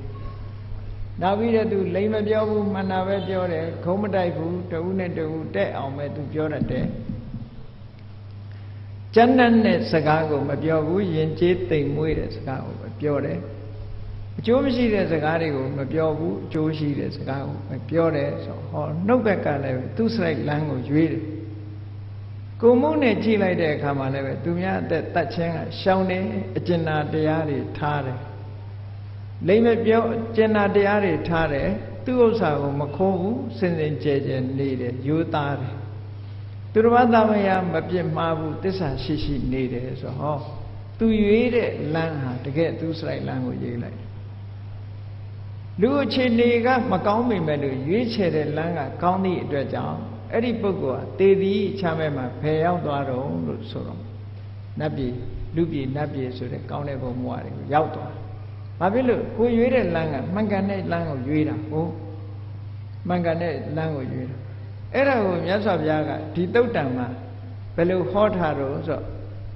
နောက်ပြီးတော့သူလိမ်မပြောဘူးမှန်တာပဲပြောတယ်ခုံးမတိုက်ဘူးတဦးနဲ့တဦးတက်အောင်ပဲသူပြောတတ်တယ်ကျန်တဲ့စကားကိုမပြောဘူးယဉ်ကျေးသိမ်မွေးတဲ့စကားကိုပဲပြောတယ် အကျိုးမရှိတဲ့စကားတွေကိုမပြောဘူးအကျိုးရှိတဲ့စကားကိုပဲပြောတယ်ဆိုဟောနှုတ်ဘက်ကလည်းသူ့စရိုက်လမ်းကိုရွေးတယ်ကိုမှုနဲ့ကြည့်လိုက်တဲ့အခါမှာလည်းပဲသူများအသက်တတ်ချင်းကရှောင်းတယ်အကျဉ်းနာတရားတွေထားတယ်လိမ့်မပြောကျင်နာတရားတွေထားတယ်သူ့ဥစ္စာကိုမခိုးဘူးစင်စင်ကြဲကြဲနေတယ်ယူသားတယ်သူတော်ဘာသမယမပြစ်မှားဘူးတစ္ဆာရှိရှိနေတယ်ဆိုဟောသူရွေးတဲ့လမ်းဟာတကယ်သူစရိုက်လမ်းကိုရွေးလိုက် လူအခြေအနေကမကောင်းမိမဲ့လို့ရွေးချယ်တဲ့လမ်းကကောင်းသည့်အတွက်ကြောင့်အဲ့ဒီပုဂ္ဂိုလ်ဟာတေသည်ချမဲ့မှာဖယ်ရောက်သွားတော့လို့ဆိုတော့နတ်ပြည်လူပြည်နတ်ပြည်ဆိုတဲ့ကောင်းတဲ့ဘုံဘဝတွေကိုရောက်သွားဘာဖြစ်လို့ကိုရွေးတဲ့လမ်းကမှန်ကန်တဲ့လမ်းကိုရွေးတာဟုတ်မှန်ကန်တဲ့လမ်းကိုရွေးတာအဲ့ဒါကိုမြတ်စွာဘုရားကဒီတုတ်တံမှာဘယ်လိုဟောထားတော့ဆို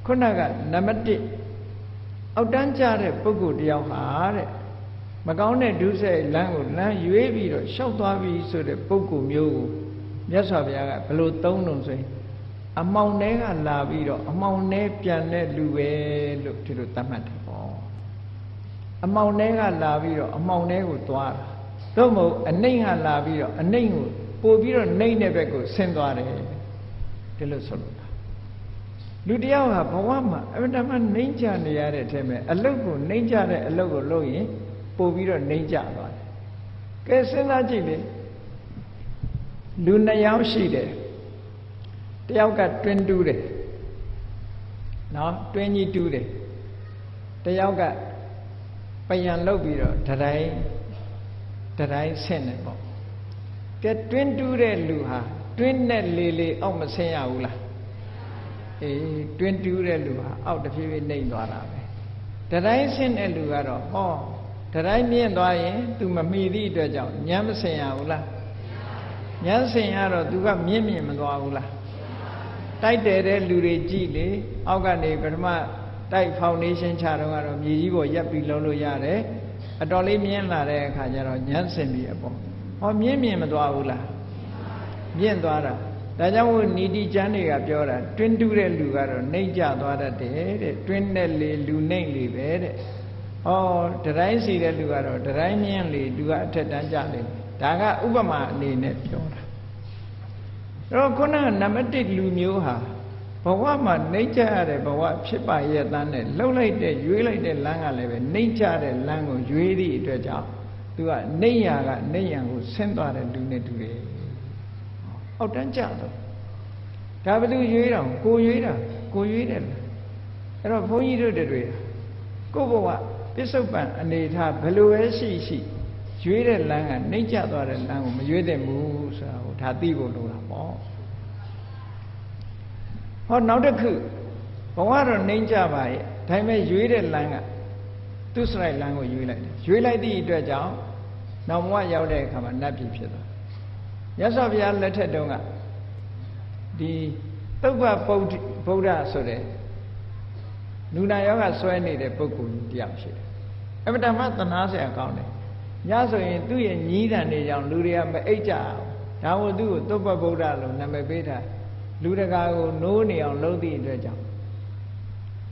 ခုနကနံပါတ်1အောက်တန်းကြတဲ့ပုဂ္ဂိုလ်တယောက်ဟာတဲ့ မကောင်းတဲ့ဒုစရိုက်လမ်းကိုလမ်းရွေးပြီးတော့ရှောက်သွားပြီဆိုတဲ့ပုဂ္ဂိုလ်မျိုးကိုမြတ်စွာဘုရားကဘယ်လိုသုံးလို့ဆိုရင်အမောင်ထဲကလာပြီးတော့အမောင်ထဲပြန်တဲ့လူပဲလို့ဒီလိုသတ်မှတ်တယ်ပေါ့အမောင်ထဲကလာပြီးတော့အမောင်ထဲကိုသွားတာသို့မဟုတ်အနှိမ့်ကလာပြီးတော့အနှိမ့်ကိုပို့ပြီးတော့နှိမ့်တဲ့ဘက်ကိုဆင်းသွားတယ်ဒီလိုဆိုလို့လူတယောက်ဟာဘဝမှာအမှန်တမ်းနှိမ့်ချနေရတဲ့အထက်မှာအလုတ်ကိုနှိမ့်ချတဲ့အလုတ်ကိုလုပ်ရင် ပို့ပြီးတော့နှိမ့်ချသွားတယ်ကဲစဉ်းစားကြည့်လေလူနှစ်ယောက်ရှိတယ်တယောက်ကတွင်းတူးတယ်နော်တွင်းကြီးတူးတယ်တယောက်ကပယံလုတ်ပြီးတော့တတိုင်းတတိုင်းဆင့်တယ်ပေါ့ကဲတွင်းတူးတဲ့လူဟာတွင်းနဲ့လေလေအောက်မဆင်းရဘူးလားအေးတွင်းတူးတဲ့လူဟာအောက်တစ်ဖြည်းဖြည်းနှိမ့်သွားတာပဲတတိုင်းဆင့်တဲ့လူကတော့ဟော တတိုင်းမြင့်သွားရင် तू မမီသည့်အတွက်ကြောင့်ညမ်းမဆင်ရဘူးလားညံစင်ကတော့ तू ကမြင့်မြင့်မသွားဘူးလားတိုက်တယ်တဲ့လူတွေကြည့်လေအောက်ကနေပထမတိုက်ဖောင်ဒေးရှင်းချတော့ကတော့မြေကြီးပေါ်ရက်ပြီးလုံးလို့ရတယ်အတော်လေးမြင့်လာတဲ့အခါကျတော့ညံစင်ပြီးအပေါ်ဟောမြင့်မြင့်မသွားဘူးလားမြင့်သွားတာဒါကြောင့်မို့နီတိကျမ်းတွေကပြောတာတွင်းတူးတဲ့လူကတော့နှိမ့်ကျသွားတတ်တယ်တဲ့တွင်းတဲ့လေလူနှိမ့်လေပဲတဲ့ ဩတတိုင်းစီတဲ့လူကတော့တတိုင်းမြင့်လေလူကအထက်တန်းကျလေဒါကဥပမာအနေနဲ့ပြောတာအဲ့တော့ခုနကနံပါတ်1လူမျိုးဟာဘဝမှာနှိမ့်ကျရတဲ့ဘဝဖြစ်ပါရဲ့တန်းနဲ့လှုပ်လိုက်တဲ့ရွေးလိုက်တဲ့လမ်းကလည်းပဲနှိမ့်ကျတဲ့လမ်းကိုရွေးသည့်အတွက်ကြောင့်သူကနှိမ့်ရာကနှိမ့်ရံကိုဆင်းသွားတဲ့လူနဲ့တူတယ်အောက်တန်းကျတော့ဒါဘယ်သူရွေးတော့ကိုရွေးတာကိုရွေးတယ်အဲ့တော့ဘုန်းကြီးတို့တွေကိုဘဝ ပစ္စုပန်အနေထားဘယ်လိုပဲရှိရှိရွေးတဲ့လမ်းကနှိမ့်ကျသွားတဲ့လမ်းကိုမရွေးသင့်ဘူးဆိုတာကိုဒါသိဖို့လိုတာပေါ့ဟောနောက်တစ်ခုဘဝတော့နှိမ့်ကြပါရဲ့ဒါပေမဲ့ရွေးတဲ့လမ်းကသူစရိုက်လမ်းကိုရွေးလိုက်တယ်ရွေးလိုက်သည့်အတွက်ကြောင့်နောက်ဘဝရောက်တဲ့အခါမှာနတ်ပြည်ဖြစ်သွားမြတ်စွာဘုရားလက်ထက်တုန်းကဒီသုဘဗုဒ္ဓဗုဒ္ဓဆိုတဲ့ နုနာယောဂဆွဲနေတဲ့ပုဂ္ဂိုလ်တယောက်ရှိတယ်အမတမသနာဆရာကောင်းတယ်ညဆိုရင်သူ့ရဲ့ညီးတန်တွေကြောင့်လူတွေကမအိတ်ကြအောင်ဒါဝသူ့ကိုသုဘဗုဒ္ဓလို့နာမည်ပေးထားလူတကာကိုနိုးနေအောင်လုပ်သည့်အတွက်ကြောင့်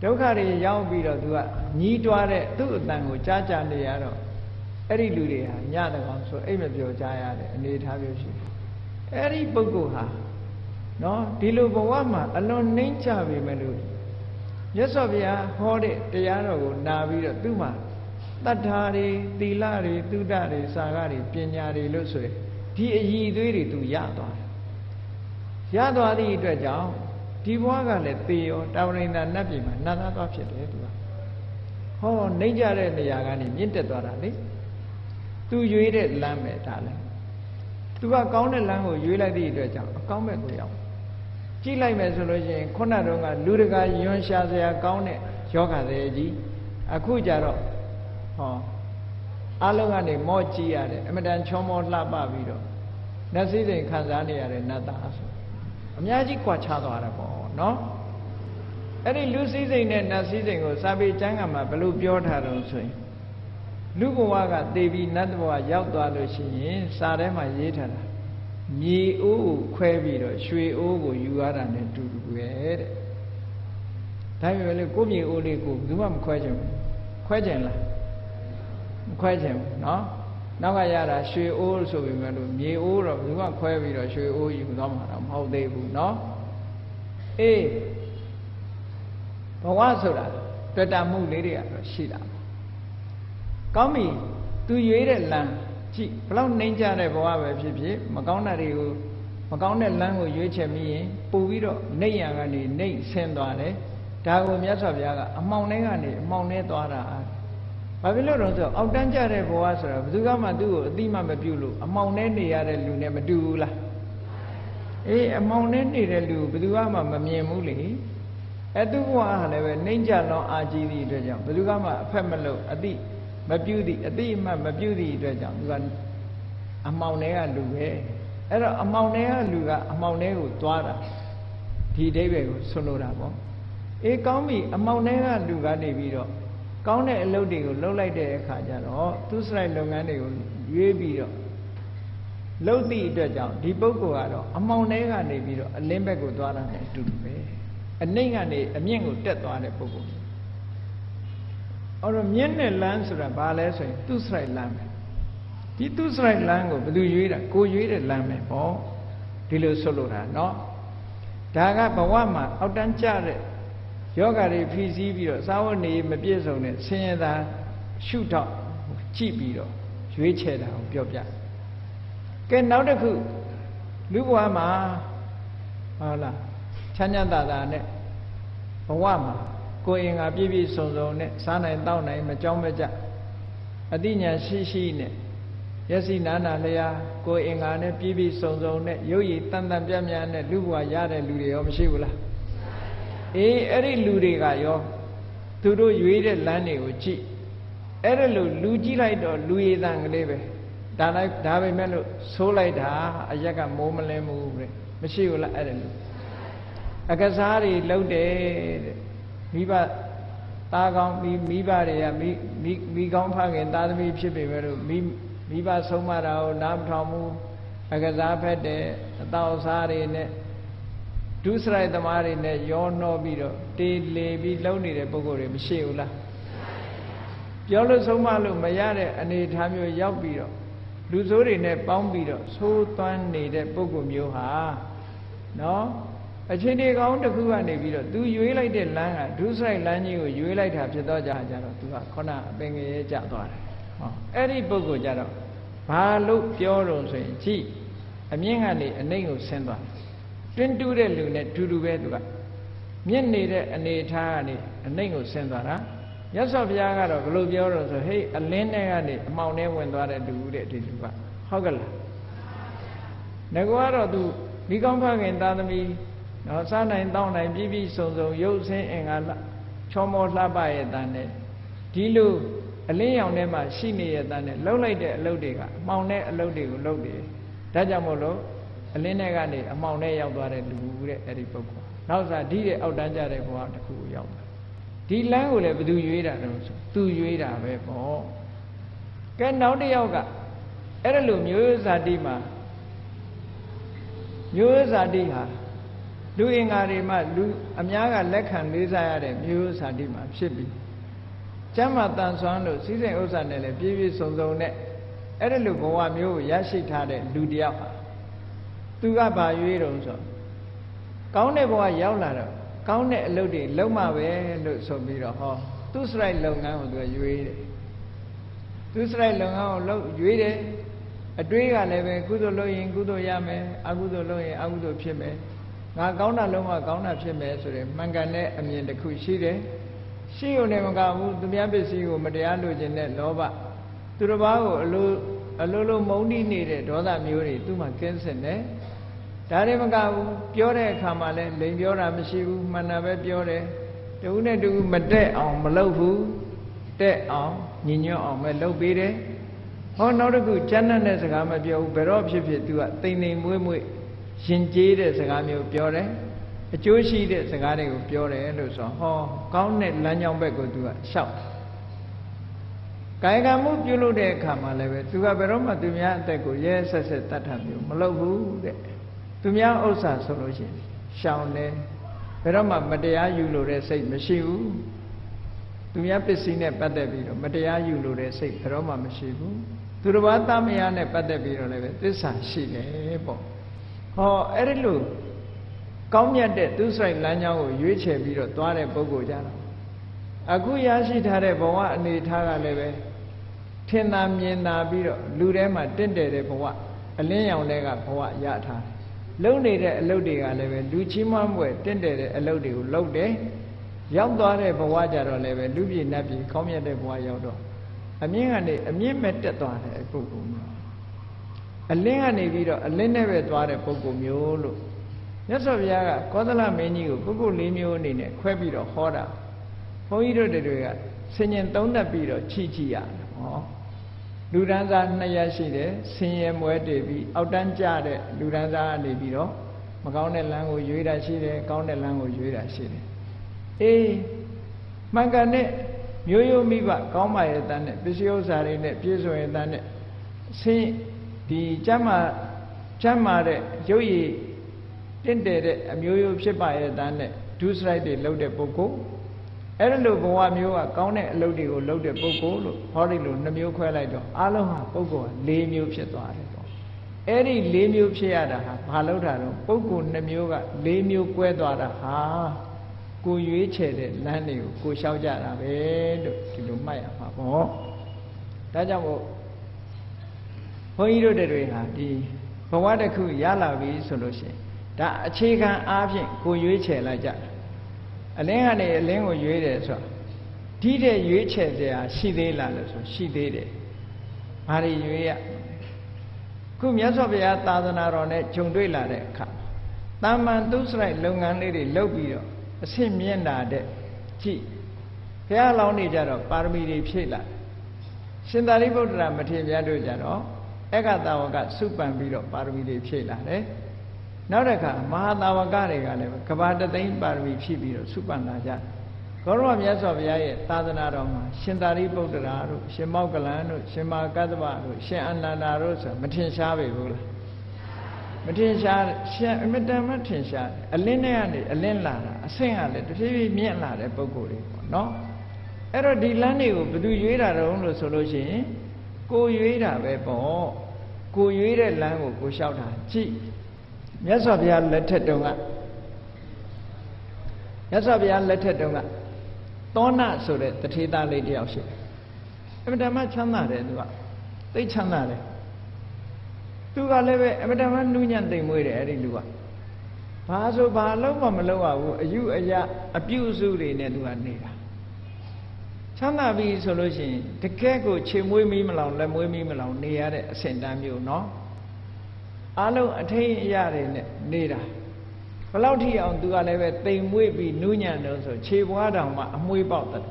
ဒုက္ခတွေရောက်ပြီးတော့သူကညီးတွားတဲ့သူ့အတန်ကိုကြားကြနေရတော့အဲ့ဒီလူတွေဟာညတကောင်ဆိုအိတ်မပြောကြရတဲ့အနေထားမျိုးရှိတယ်အဲ့ဒီပုဂ္ဂိုလ်ဟာနော်ဒီလိုဘဝမှာအလွန်နှိမ့်ချပေမဲ့လို့ မြတ်စွာဘုရားဟောတဲ့တရားတော်ကိုနာပြီးတော့သူ့မှာတတ္ထာတွေသီလတွေသုဒ္ဓတွေစာကတွေပညာတွေလို့ဆိုရင်ဒီအည်သွေးတွေသူရသွားတယ်ရသွားသည့်အတွက်ကြောင့်ဒီဘဝကလည်းသေရောတာဝရိန္ဒနတ်ပြည်မှာနတ်သားသွားဖြစ်တယ်သူကဟောနှိမ့်ကြတဲ့နေရာကနေမြင့်တက်သွားတာလေသူရွေးတဲ့လမ်းပဲဒါလည်းသူကကောင်းတဲ့လမ်းကိုရွေးလိုက်သည့်အတွက်ကြောင့်အကောင်းဘက်ကိုရောက် ကြည့်လိုက်မယ်ဆိုလို့ရှိရင်ခုနတုန်းကလူတကာယွန်းရှာစရာကောင်းတဲ့ယောဂတွေကြီးအခုကြတော့ဟောအလုံးကနေမော့ကြည့်ရတယ်အမတန်ချောမောလှပပြီးတော့နတ်စည်းစိမ်ခံစားနေရတဲ့နတ်သားဆိုအများကြီးကွာခြားသွားတာပေါ့နော်အဲ့ဒီလူစည်းစိမ်နဲ့နတ်စည်းစိမ်ကိုစာပေကျမ်းကမှာဘယ်လိုပြောထားတော့ဆိုရင်လူဘဝကသေပြီးနတ်ဘဝရောက်သွားလို့ရှိရင်စာထဲမှာရေးထားတာ မြေအိုးကိုခွဲပြီးတော့ရွှေအိုးကိုယူရတာနဲ့တူတူပဲတဲ့ဒါပေမဲ့လေကိုမြေအိုးလေးကိုဘယ်သူမှမခွဲချင်ဘူးခွဲချင်လားမခွဲချင်ဘူးเนาะနောက်ကရတာရွှေအိုးဆိုပေမဲ့လို့မြေအိုးတော့ဘယ်သူမှခွဲပြီးတော့ရွှေအိုးယူသွားမှာတော့မဟုတ်သေးဘူးเนาะအေးဘဝဆိုတာတွေ့တာမှုလေးတွေကတော့ရှိတာကောင်းပြီသူရွေးတဲ့လမ်း ကြည့်ဘလောက်နှိမ့်ကြတဲ့ဘဝပဲဖြစ်ဖြစ်မကောင်းတာတွေကိုမကောင်းတဲ့လမ်းကိုရွေးချယ်မိရင်ပို့ပြီးတော့နှိမ့်ရံကနေနှိမ့်ဆင်းသွားတယ်ဒါကိုမြတ်စွာဘုရားကအမှောင်ထဲကနေအမှောင်ထဲသွားတာဘာဖြစ်လို့တော့ဆိုအောက်တန်းကြတဲ့ဘဝဆိုတာဘယ်သူကမှသူ့ကိုအတိမမပြုတ်လို့အမှောင်ထဲနေရတဲ့လူနဲ့မတူဘူးလားအေးအမှောင်ထဲနေတဲ့လူဘယ်သူကမှမမြင်ဘူးလေအဲသူ့ဘဝဟာလည်းပဲနှိမ့်ကြလောအာကြီးသည့်အတွက်ကြောင့်ဘယ်သူကမှအဖက်မလို့အတိ မပြုသည့်အတိအမှတ်မပြုသည့်အတွက်ကြောင့်သူကအမှောင်ထဲကလူပဲအဲ့တော့အမှောင်ထဲကလူကအမှောင်ထဲကိုသွားတာဒီအဓိပ္ပာယ်ကိုဆွလို့တာပေါ့အေးကောင်းပြီအမှောင်ထဲကလူကနေပြီးတော့ကောင်းတဲ့အလုပ်တွေကိုလုပ်လိုက်တဲ့အခါကျတော့သူစရိုက်လုပ်ငန်းတွေကိုရွေးပြီးတော့လုပ်သည့်အတွက်ကြောင့်ဒီပုဂ္ဂိုလ်ကတော့အမှောင်ထဲကနေပြီးတော့အလင်းဘက်ကိုသွားတာနဲ့အတူတူပဲအနှိမ့်ကနေအမြင့်ကိုတက်သွားတဲ့ပုဂ္ဂိုလ် အဲ့တော့မြင့်တဲ့လမ်းဆိုတာဘာလဲဆိုရင်သူစရိုက်လမ်းပဲဒီသူစရိုက်လမ်းကိုဘယ်သူရွေးတာကိုရွေးတဲ့လမ်းပဲပေါ့ဒီလိုဆိုလိုတာเนาะဒါကဘဝမှာအောက်တန်းကျတဲ့ယောဂါတွေဖြည့်ဆည်းပြီးတော့စာဝတ်နေမပြည့်စုံတဲ့ဆင်းရဲသားရှုထောက်ကြည့်ပြီးတော့ရွေးချယ်တာကိုပြောပြကဲနောက်တစ်ခုလူဘဝမှာဟုတ်လားချမ်းချမ်းသာသာနဲ့ဘဝမှာ ကိုယ်အင်္ဂါပြည့်ပြည့်စုံစုံနဲ့စားနိုင်တောက်နိုင်မကြောင်းမကြအတိညာရှိရှိနဲ့ယစီနာနာလျာကိုယ်အင်္ဂါနဲ့ပြည့်ပြည့်စုံစုံနဲ့ရုပ်ရည်တန်တန်ပြတ်ပြတ်နဲ့လူဘဝရတဲ့လူတွေရောမရှိဘူးလားအေးအဲ့ဒီလူတွေကရောသူတို့ရွေးတဲ့လမ်းတွေကိုကြည့်အဲ့ဒါလို့လူကြည့်လိုက်တော့လူရည်တန်ကလေးပဲတဒါလိုက်ဒါပဲမဲ့လို့ဆိုးလိုက်တာအရက်ကမိုးမလင်းဘူးတဲ့မရှိဘူးလားအဲ့ဒါလို့အကစားတွေလှုပ်တယ်တဲ့ မိဘသားကောင်းမိမိဘတွေကမိမိမိကောင်းဖခင်သားသမီးဖြစ်ပေမဲ့လို့မိမိဘဆုံးမတာကိုနားမထောင်ဘူးအကစားဖက်တယ်အတော်စားတွေနဲ့ဒုစရိုက်သမားတွေနဲ့ရောနှောပြီးတော့တေးလေပြီးလှုပ်နေတဲ့ပုံကိုယ်တွေမရှိဘူးလားပြောလို့ဆုံးမလို့မရတဲ့အနေအထားမျိုးရောက်ပြီးတော့လူဆိုးတွေနဲ့ပေါင်းပြီးတော့သိုးသွမ်းနေတဲ့ပုံကိုယ်မျိုးဟာနော် အခြေအနေကောင်းတစ်ခုကနေပြီးတော့ तू ရွေးလိုက်တဲ့လမ်းကဒုစရိုက်လမ်းကြီးကိုရွေးလိုက်တာဖြစ်တော့ကြကြတော့ तू ကခုနအပင်ငရဲကြသွားတယ်ဟောအဲ့ဒီပုဂ္ဂိုလ်ကြတော့ဘာလို့ပြောတော့ဆိုရင်ကြည့်အမြင့်ကနေအနှိမ့်ကိုဆင်းသွားတွင်တူးတဲ့လူနဲ့တူတူပဲသူကမြင့်နေတဲ့အနေထားကနေအနှိမ့်ကိုဆင်းသွားတာမြတ်စွာဘုရားကတော့ဘယ်လိုပြောတော့ဆိုဟေးအလင်းထဲကနေအမှောင်ထဲဝင်သွားတဲ့လူတဲ့ဒီလူကဟုတ်ကလားငါကတော့သူဒီကောင်းဖခင်သာသမီ နော်စားနိုင်တောင်းနိုင်ပြည့်ပြည့်စုံစုံရုပ်ဆင်းအင်္ဂါချောမောလှပရဲ့တန်နဲ့ဒီလိုအလင်းရောင်ထဲမှာရှိနေရဲ့တန်နဲ့လှုပ်လိုက်တဲ့အလုပ်တွေကအမှောင်တဲ့အလုပ်တွေကိုလုပ်တယ်ဒါကြောင့်မို့လို့အလင်းထဲကနေအမှောင်ထဲရောက်သွားတဲ့လူတဲ့အဲ့ဒီပုဂ္ဂိုလ်နောက်စားဒီတဲ့အောက်တန်းကြတဲ့ဘဝတစ်ခုကိုရောက်တာဒီလမ်းကိုလည်းဘယ်သူရွေးတာလဲဆိုသူရွေးတာပဲပေါ့ကဲနောက်တစ်ယောက်ကအဲ့ဒါလိုမျိုးဇာတိမှာမျိုးဇာတိဟာ လူအင်္ဂါတွေမှလူအများကလက်ခံလေးစားရတဲ့မျိုးဇာတိမှာဖြစ်ပြီးကျမ်းမာတန်ဆွမ်းလို့စီးစိမ်ဥစ္စာနဲ့လည်းပြည့်ပြည့်စုံစုံနဲ့အဲ့ဒါလိုဘဝမျိုးကိုရရှိထားတဲ့လူတယောက်ဟာသူကဘာရွေးတုံဆိုကောင်းတဲ့ဘဝရောက်လာတော့ကောင်းတဲ့အလုပ်တွေလုံးမှပဲလို့ဆိုပြီးတော့ဟောသူစရိုက်လုပ်ငန်းကိုသူကရွေးတယ်သူစရိုက်လုပ်ငန်းကိုလုပ်ရွေးတယ်အတွေးကလည်းပဲကုသိုလ်လုပ်ရင်ကုသိုလ်ရမယ်အကုသိုလ်လုပ်ရင်အကုသိုလ်ဖြစ်မယ် ငါကောင်းတာလုံးဝကောင်းတာဖြစ်မယ်ဆိုရင်မှန်ကန်တဲ့အမြင်တစ်ခုရှိတယ်ရှိုံနဲ့မကဘူးသူများပစ္စည်းကိုမတရားလိုချင်တဲ့လောဘသူတစ်ပါးကိုအလိုအလိုလိုမုန်းတိနေတဲ့ဒေါသမျိုးတွေသူ့မှာကင်းစင်တယ်ဒါတွေမကဘူးပြောတဲ့အခါမှာလည်းလိန်ပြောတာမရှိဘူးမှန်တာပဲပြောတယ်တဦးနဲ့တဦးမတက်အောင်မလုပ်ဘူးတက်အောင်ညီညွတ်အောင်ပဲလုပ်ပေးတယ်ဟောနောက်တစ်ခုကျမ်းနဲ့စကားမပြောဘူးဘယ်တော့ဖြစ်ဖြစ်သူကတိမ်တိမ်မွေးမွေး ရှင်ကျေးတဲ့စကားမျိုးပြောတယ်အကျိုးရှိတဲ့စကားတွေကိုပြောတယ်လို့ဆိုဟောကောင်းတဲ့လမ်းကြောင်းဘက်ကိုသူကရှောက်ကာယကံမှုပြုလုပ်တဲ့အခါမှာလည်းပဲသူကဘယ်တော့မှသူများအသက်ကိုရဲဆက်ဆက်တတ်တာမျိုးမလုပ်ဘူးတဲ့သူများဥစ္စာဆိုလို့ရှိရင်ရှောင်တယ်ဘယ်တော့မှမတရားယူလို့တဲ့စိတ်မရှိဘူးသူများပစ္စည်းနဲ့ပတ်သက်ပြီးတော့မတရားယူလို့တဲ့စိတ်ဘယ်တော့မှမရှိဘူးသူတစ်ပါးသားမယားနဲ့ပတ်သက်ပြီးတော့လည်းပဲသစ္စာရှိတယ်ပေါ့ ဟောအဲ့ဒီလိုကောင်းမြတ်တဲ့သူဆိုင်လမ်းကြောင်းကိုရွေးချယ်ပြီးတော့သွားတဲ့ပုဂ္ဂိုလ်ကြတော့အခုရရှိထားတဲ့ဘဝအနေထားကလည်းပဲထင်သာမြင်သာပြီးတော့လူထဲမှာတင့်တယ်တဲ့ဘဝအလင်းရောင်တွေကဘဝရထားတယ်လုံနေတဲ့အလုပ်တွေကလည်းပဲလူချီးမွမ်းပွဲတင့်တယ်တဲ့အလုပ်တွေကိုလုပ်တယ်ရောက်သွားတဲ့ဘဝကြတော့လည်းပဲလူပြည်နတ်ပြည်ကောင်းမြတ်တဲ့ဘဝရောက်တော့အမြင့်ကနေအမြင့်မဲ့တက်သွားတဲ့ပုဂ္ဂိုလ်မျိုး အလင်းကနေပြီးတော့အလင်းနဲ့ပဲသွားတဲ့ပုဂ္ဂိုလ်မျိုးလို့မြတ်စွာဘုရားကကောသလမင်းကြီးကိုပုဂ္ဂိုလ်၄မျိုးအနေနဲ့ခွဲပြီးတော့ဟောတာဘုန်းကြီးတို့တွေကဆင်ញင်သုံးသပ်ပြီးတော့ချီချီရတယ်ဟောလူဒန်းစားနှစ်ရက်ရှိတယ်ဆင်းရဲမွဲတည်ပြီးအောက်တန်းကျတဲ့လူဒန်းစားကနေပြီးတော့မကောင်းတဲ့လမ်းကိုရွေးတာရှိတယ်ကောင်းတဲ့လမ်းကိုရွေးတာရှိတယ်အေးမှန်ကန်တဲ့မျိုးရိုးမိဘကောင်းပါရဲ့တန်းနဲ့ပစ္စည်းဥစ္စာတွေနဲ့ပြည့်စုံရဲ့တန်းနဲ့ဆင်း ဒီကျမ်းမာကျမ်းမာတဲ့ရုပ်ရည်တင့်တယ်တဲ့အမျိုးရိုးဖြစ်ပါရဲ့တန်းနဲ့ဒုစရိုက်တွေလုပ်တဲ့ပုဂ္ဂိုလ်အဲ့ဒါလိုဘဝမျိုးကကောင်းတဲ့အလုပ်တွေကိုလုပ်တဲ့ပုဂ္ဂိုလ်လို့ဟောဒီလိုနှမျိုးခွဲလိုက်တော့အလုံးဟာပုဂ္ဂိုလ်က၄မျိုးဖြစ်သွားတယ်ပေါ့အဲ့ဒီ၄မျိုးဖြစ်ရတာဟာဘာလို့တာတော့ပုဂ္ဂိုလ်နှမျိုးက၄မျိုးကွဲသွားတာဟာကိုရွေးချယ်တဲ့လမ်းတွေကိုကိုလျှောက်ကြတာပဲလို့ဒီလိုမှတ်ရမှာပေါ့ဒါကြောင့်မို့ ဘုန်းကြီးတို့တွေဟာဒီဘဝတစ်ခုရလာပြီဆိုလို့ရှိရင်ဒါအခြေခံအားဖြင့်ကိုရွေးချယ်လိုက်ကြတယ်အလင်းကနေအလင်းကိုရွေးတယ်ဆိုတော့ဒီတဲ့ရွေးချယ်စရာရှိသေးလားလို့ဆိုရှိသေးတယ်ဘာတွေရွေးရခုမြတ်စွာဘုရားသာသနာတော်နဲ့ဂျုံတွေ့လာတဲ့အခါတာမန်သူစရိုက်လုပ်ငန်းလေးတွေလုပ်ပြီးတော့အဆင့်မြင့်လာတဲ့ကြည့်ဘုရားလောင်းနေကြတော့ပါရမီတွေဖြည့်လာရှင်သာရိပုတ္တရာမထေရမြတ်တို့ကြတော့ ဧကတာဝကစုပန်ပြီးတော့ပါရမီတွေဖြည့်လာတယ်နောက်တစ်ခါမဟာတာဝကတွေကလည်းကဘာတသိန်းပါရမီဖြည့်ပြီးတော့စုပန်လာကြတယ်ကောရမမြတ်စွာဘုရားရဲ့သာသနာတော်မှာရှင်သာရိပုတ္တရာတို့ရှင်မောက္ကလန်တို့ရှင်မာကတ္တဗတို့ရှင်အနန္ဒာတို့ဆိုမထင်ရှားပေဘူးလားမထင်ရှားရှင်အမတန်မထင်ရှားအလင်းနဲ့ကနေအလင်းလာတာအဆင့်ကလည်းတဖြည်းဖြည်းမြင့်လာတဲ့ပုံကိုယ်တွေပေါ့နော်အဲ့တော့ဒီလမ်းတွေကိုဘယ်သူရွေးတာတုံးလို့ဆိုလို့ရှိရင်ကိုရွေးတာပဲပေါ့ ကိုရွေးတဲ့လမ်းကိုကိုလျှောက်တာကြည့်မြတ်စွာဘုရားလက်ထက်တုန်းကမြတ်စွာဘုရားလက်ထက်တုန်းကသောဏဆိုတဲ့တထေသားလေးတယောက်ရှိတယ်အမတန်မှချမ်းသာတယ်သူကသိချမ်းသာတယ်သူကလည်းပဲအမတန်မှနူးညံ့သိမ်မွေးတယ်အဲ့ဒီလူကဘာဆိုဘာလုံးမမလုံးရဘူးအယူအယအပြုစုတွေနဲ့သူကနေတာ ချမ်းသာပြီဆိုလို့ရှိရင်တကယ်ကိုခြေမွေးမီးမလောင်လက်မွေးမီးမလောင်နေရတဲ့အဆင့်တန်းမျိုးเนาะအလုံးအထိန်အရာတွေနဲ့နေတာဘလောက်ထိအောင်သူကလည်းပဲတိမ်မွေ့ပြီးနူးညံ့တော့ဆိုခြေပွားတောင်မှအမွှေးပေါက်တယ်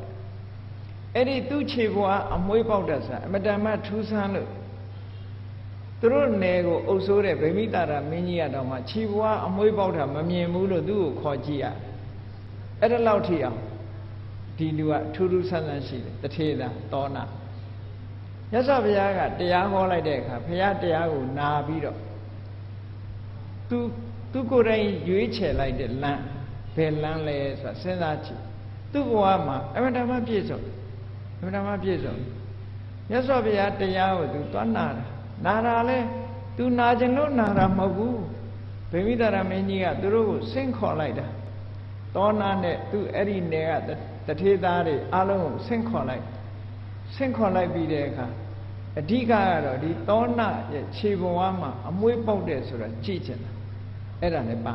အဲ့ဒီသူ့ခြေပွားအမွှေးပေါက်တဲ့ဆိုအမတန်မှထူးဆန်းလို့သူတို့နယ်ကိုအုပ်ဆိုးတဲ့ဗိမိတာရမင်းကြီးကတော့မှခြေပွားအမွှေးပေါက်တာမမြင်ဘူးလို့သူ့ကိုခေါ်ကြည့်ရအဲ့ဒါလောက်ထိအောင် ဒီလူကထူးထူးဆန်းဆန်းရှိတယ်တထေသာတောနာမြတ်စွာဘုရားကတရားဟောလိုက်တဲ့အခါဘုရားတရားကိုနာပြီးတော့သူသူကိုယ်တိုင်ရွေးချယ်လိုက်တဲ့လမ်းဘယ်လမ်းလဲဆိုတာစဉ်းစားကြည့်သူ့ဘဝမှာအမှန်တမ်းပြည့်စုံအမှန်တမ်းပြည့်စုံမြတ်စွာဘုရားတရားကိုသူသွားနာတာနာတာလဲသူနာခြင်းလို့နာတာမဟုတ်ဘူးဗိမိတာရမင်းကြီးကသူတို့ကိုဆင့်ခေါ်လိုက်တာသောနာနဲ့သူအဲ့ဒီနယ်က တထေသားတွေအလုံးကိုဆင့်ခေါ်လိုက်ဆင့်ခေါ်လိုက်ပြီးတဲ့အခါအဓိကကတော့ဒီသောနာရဲ့ခြေဘဝမှာအမွေးပေါက်တယ်ဆိုတာကြည့်ချင်တာအဲ့ဒါလည်းပါ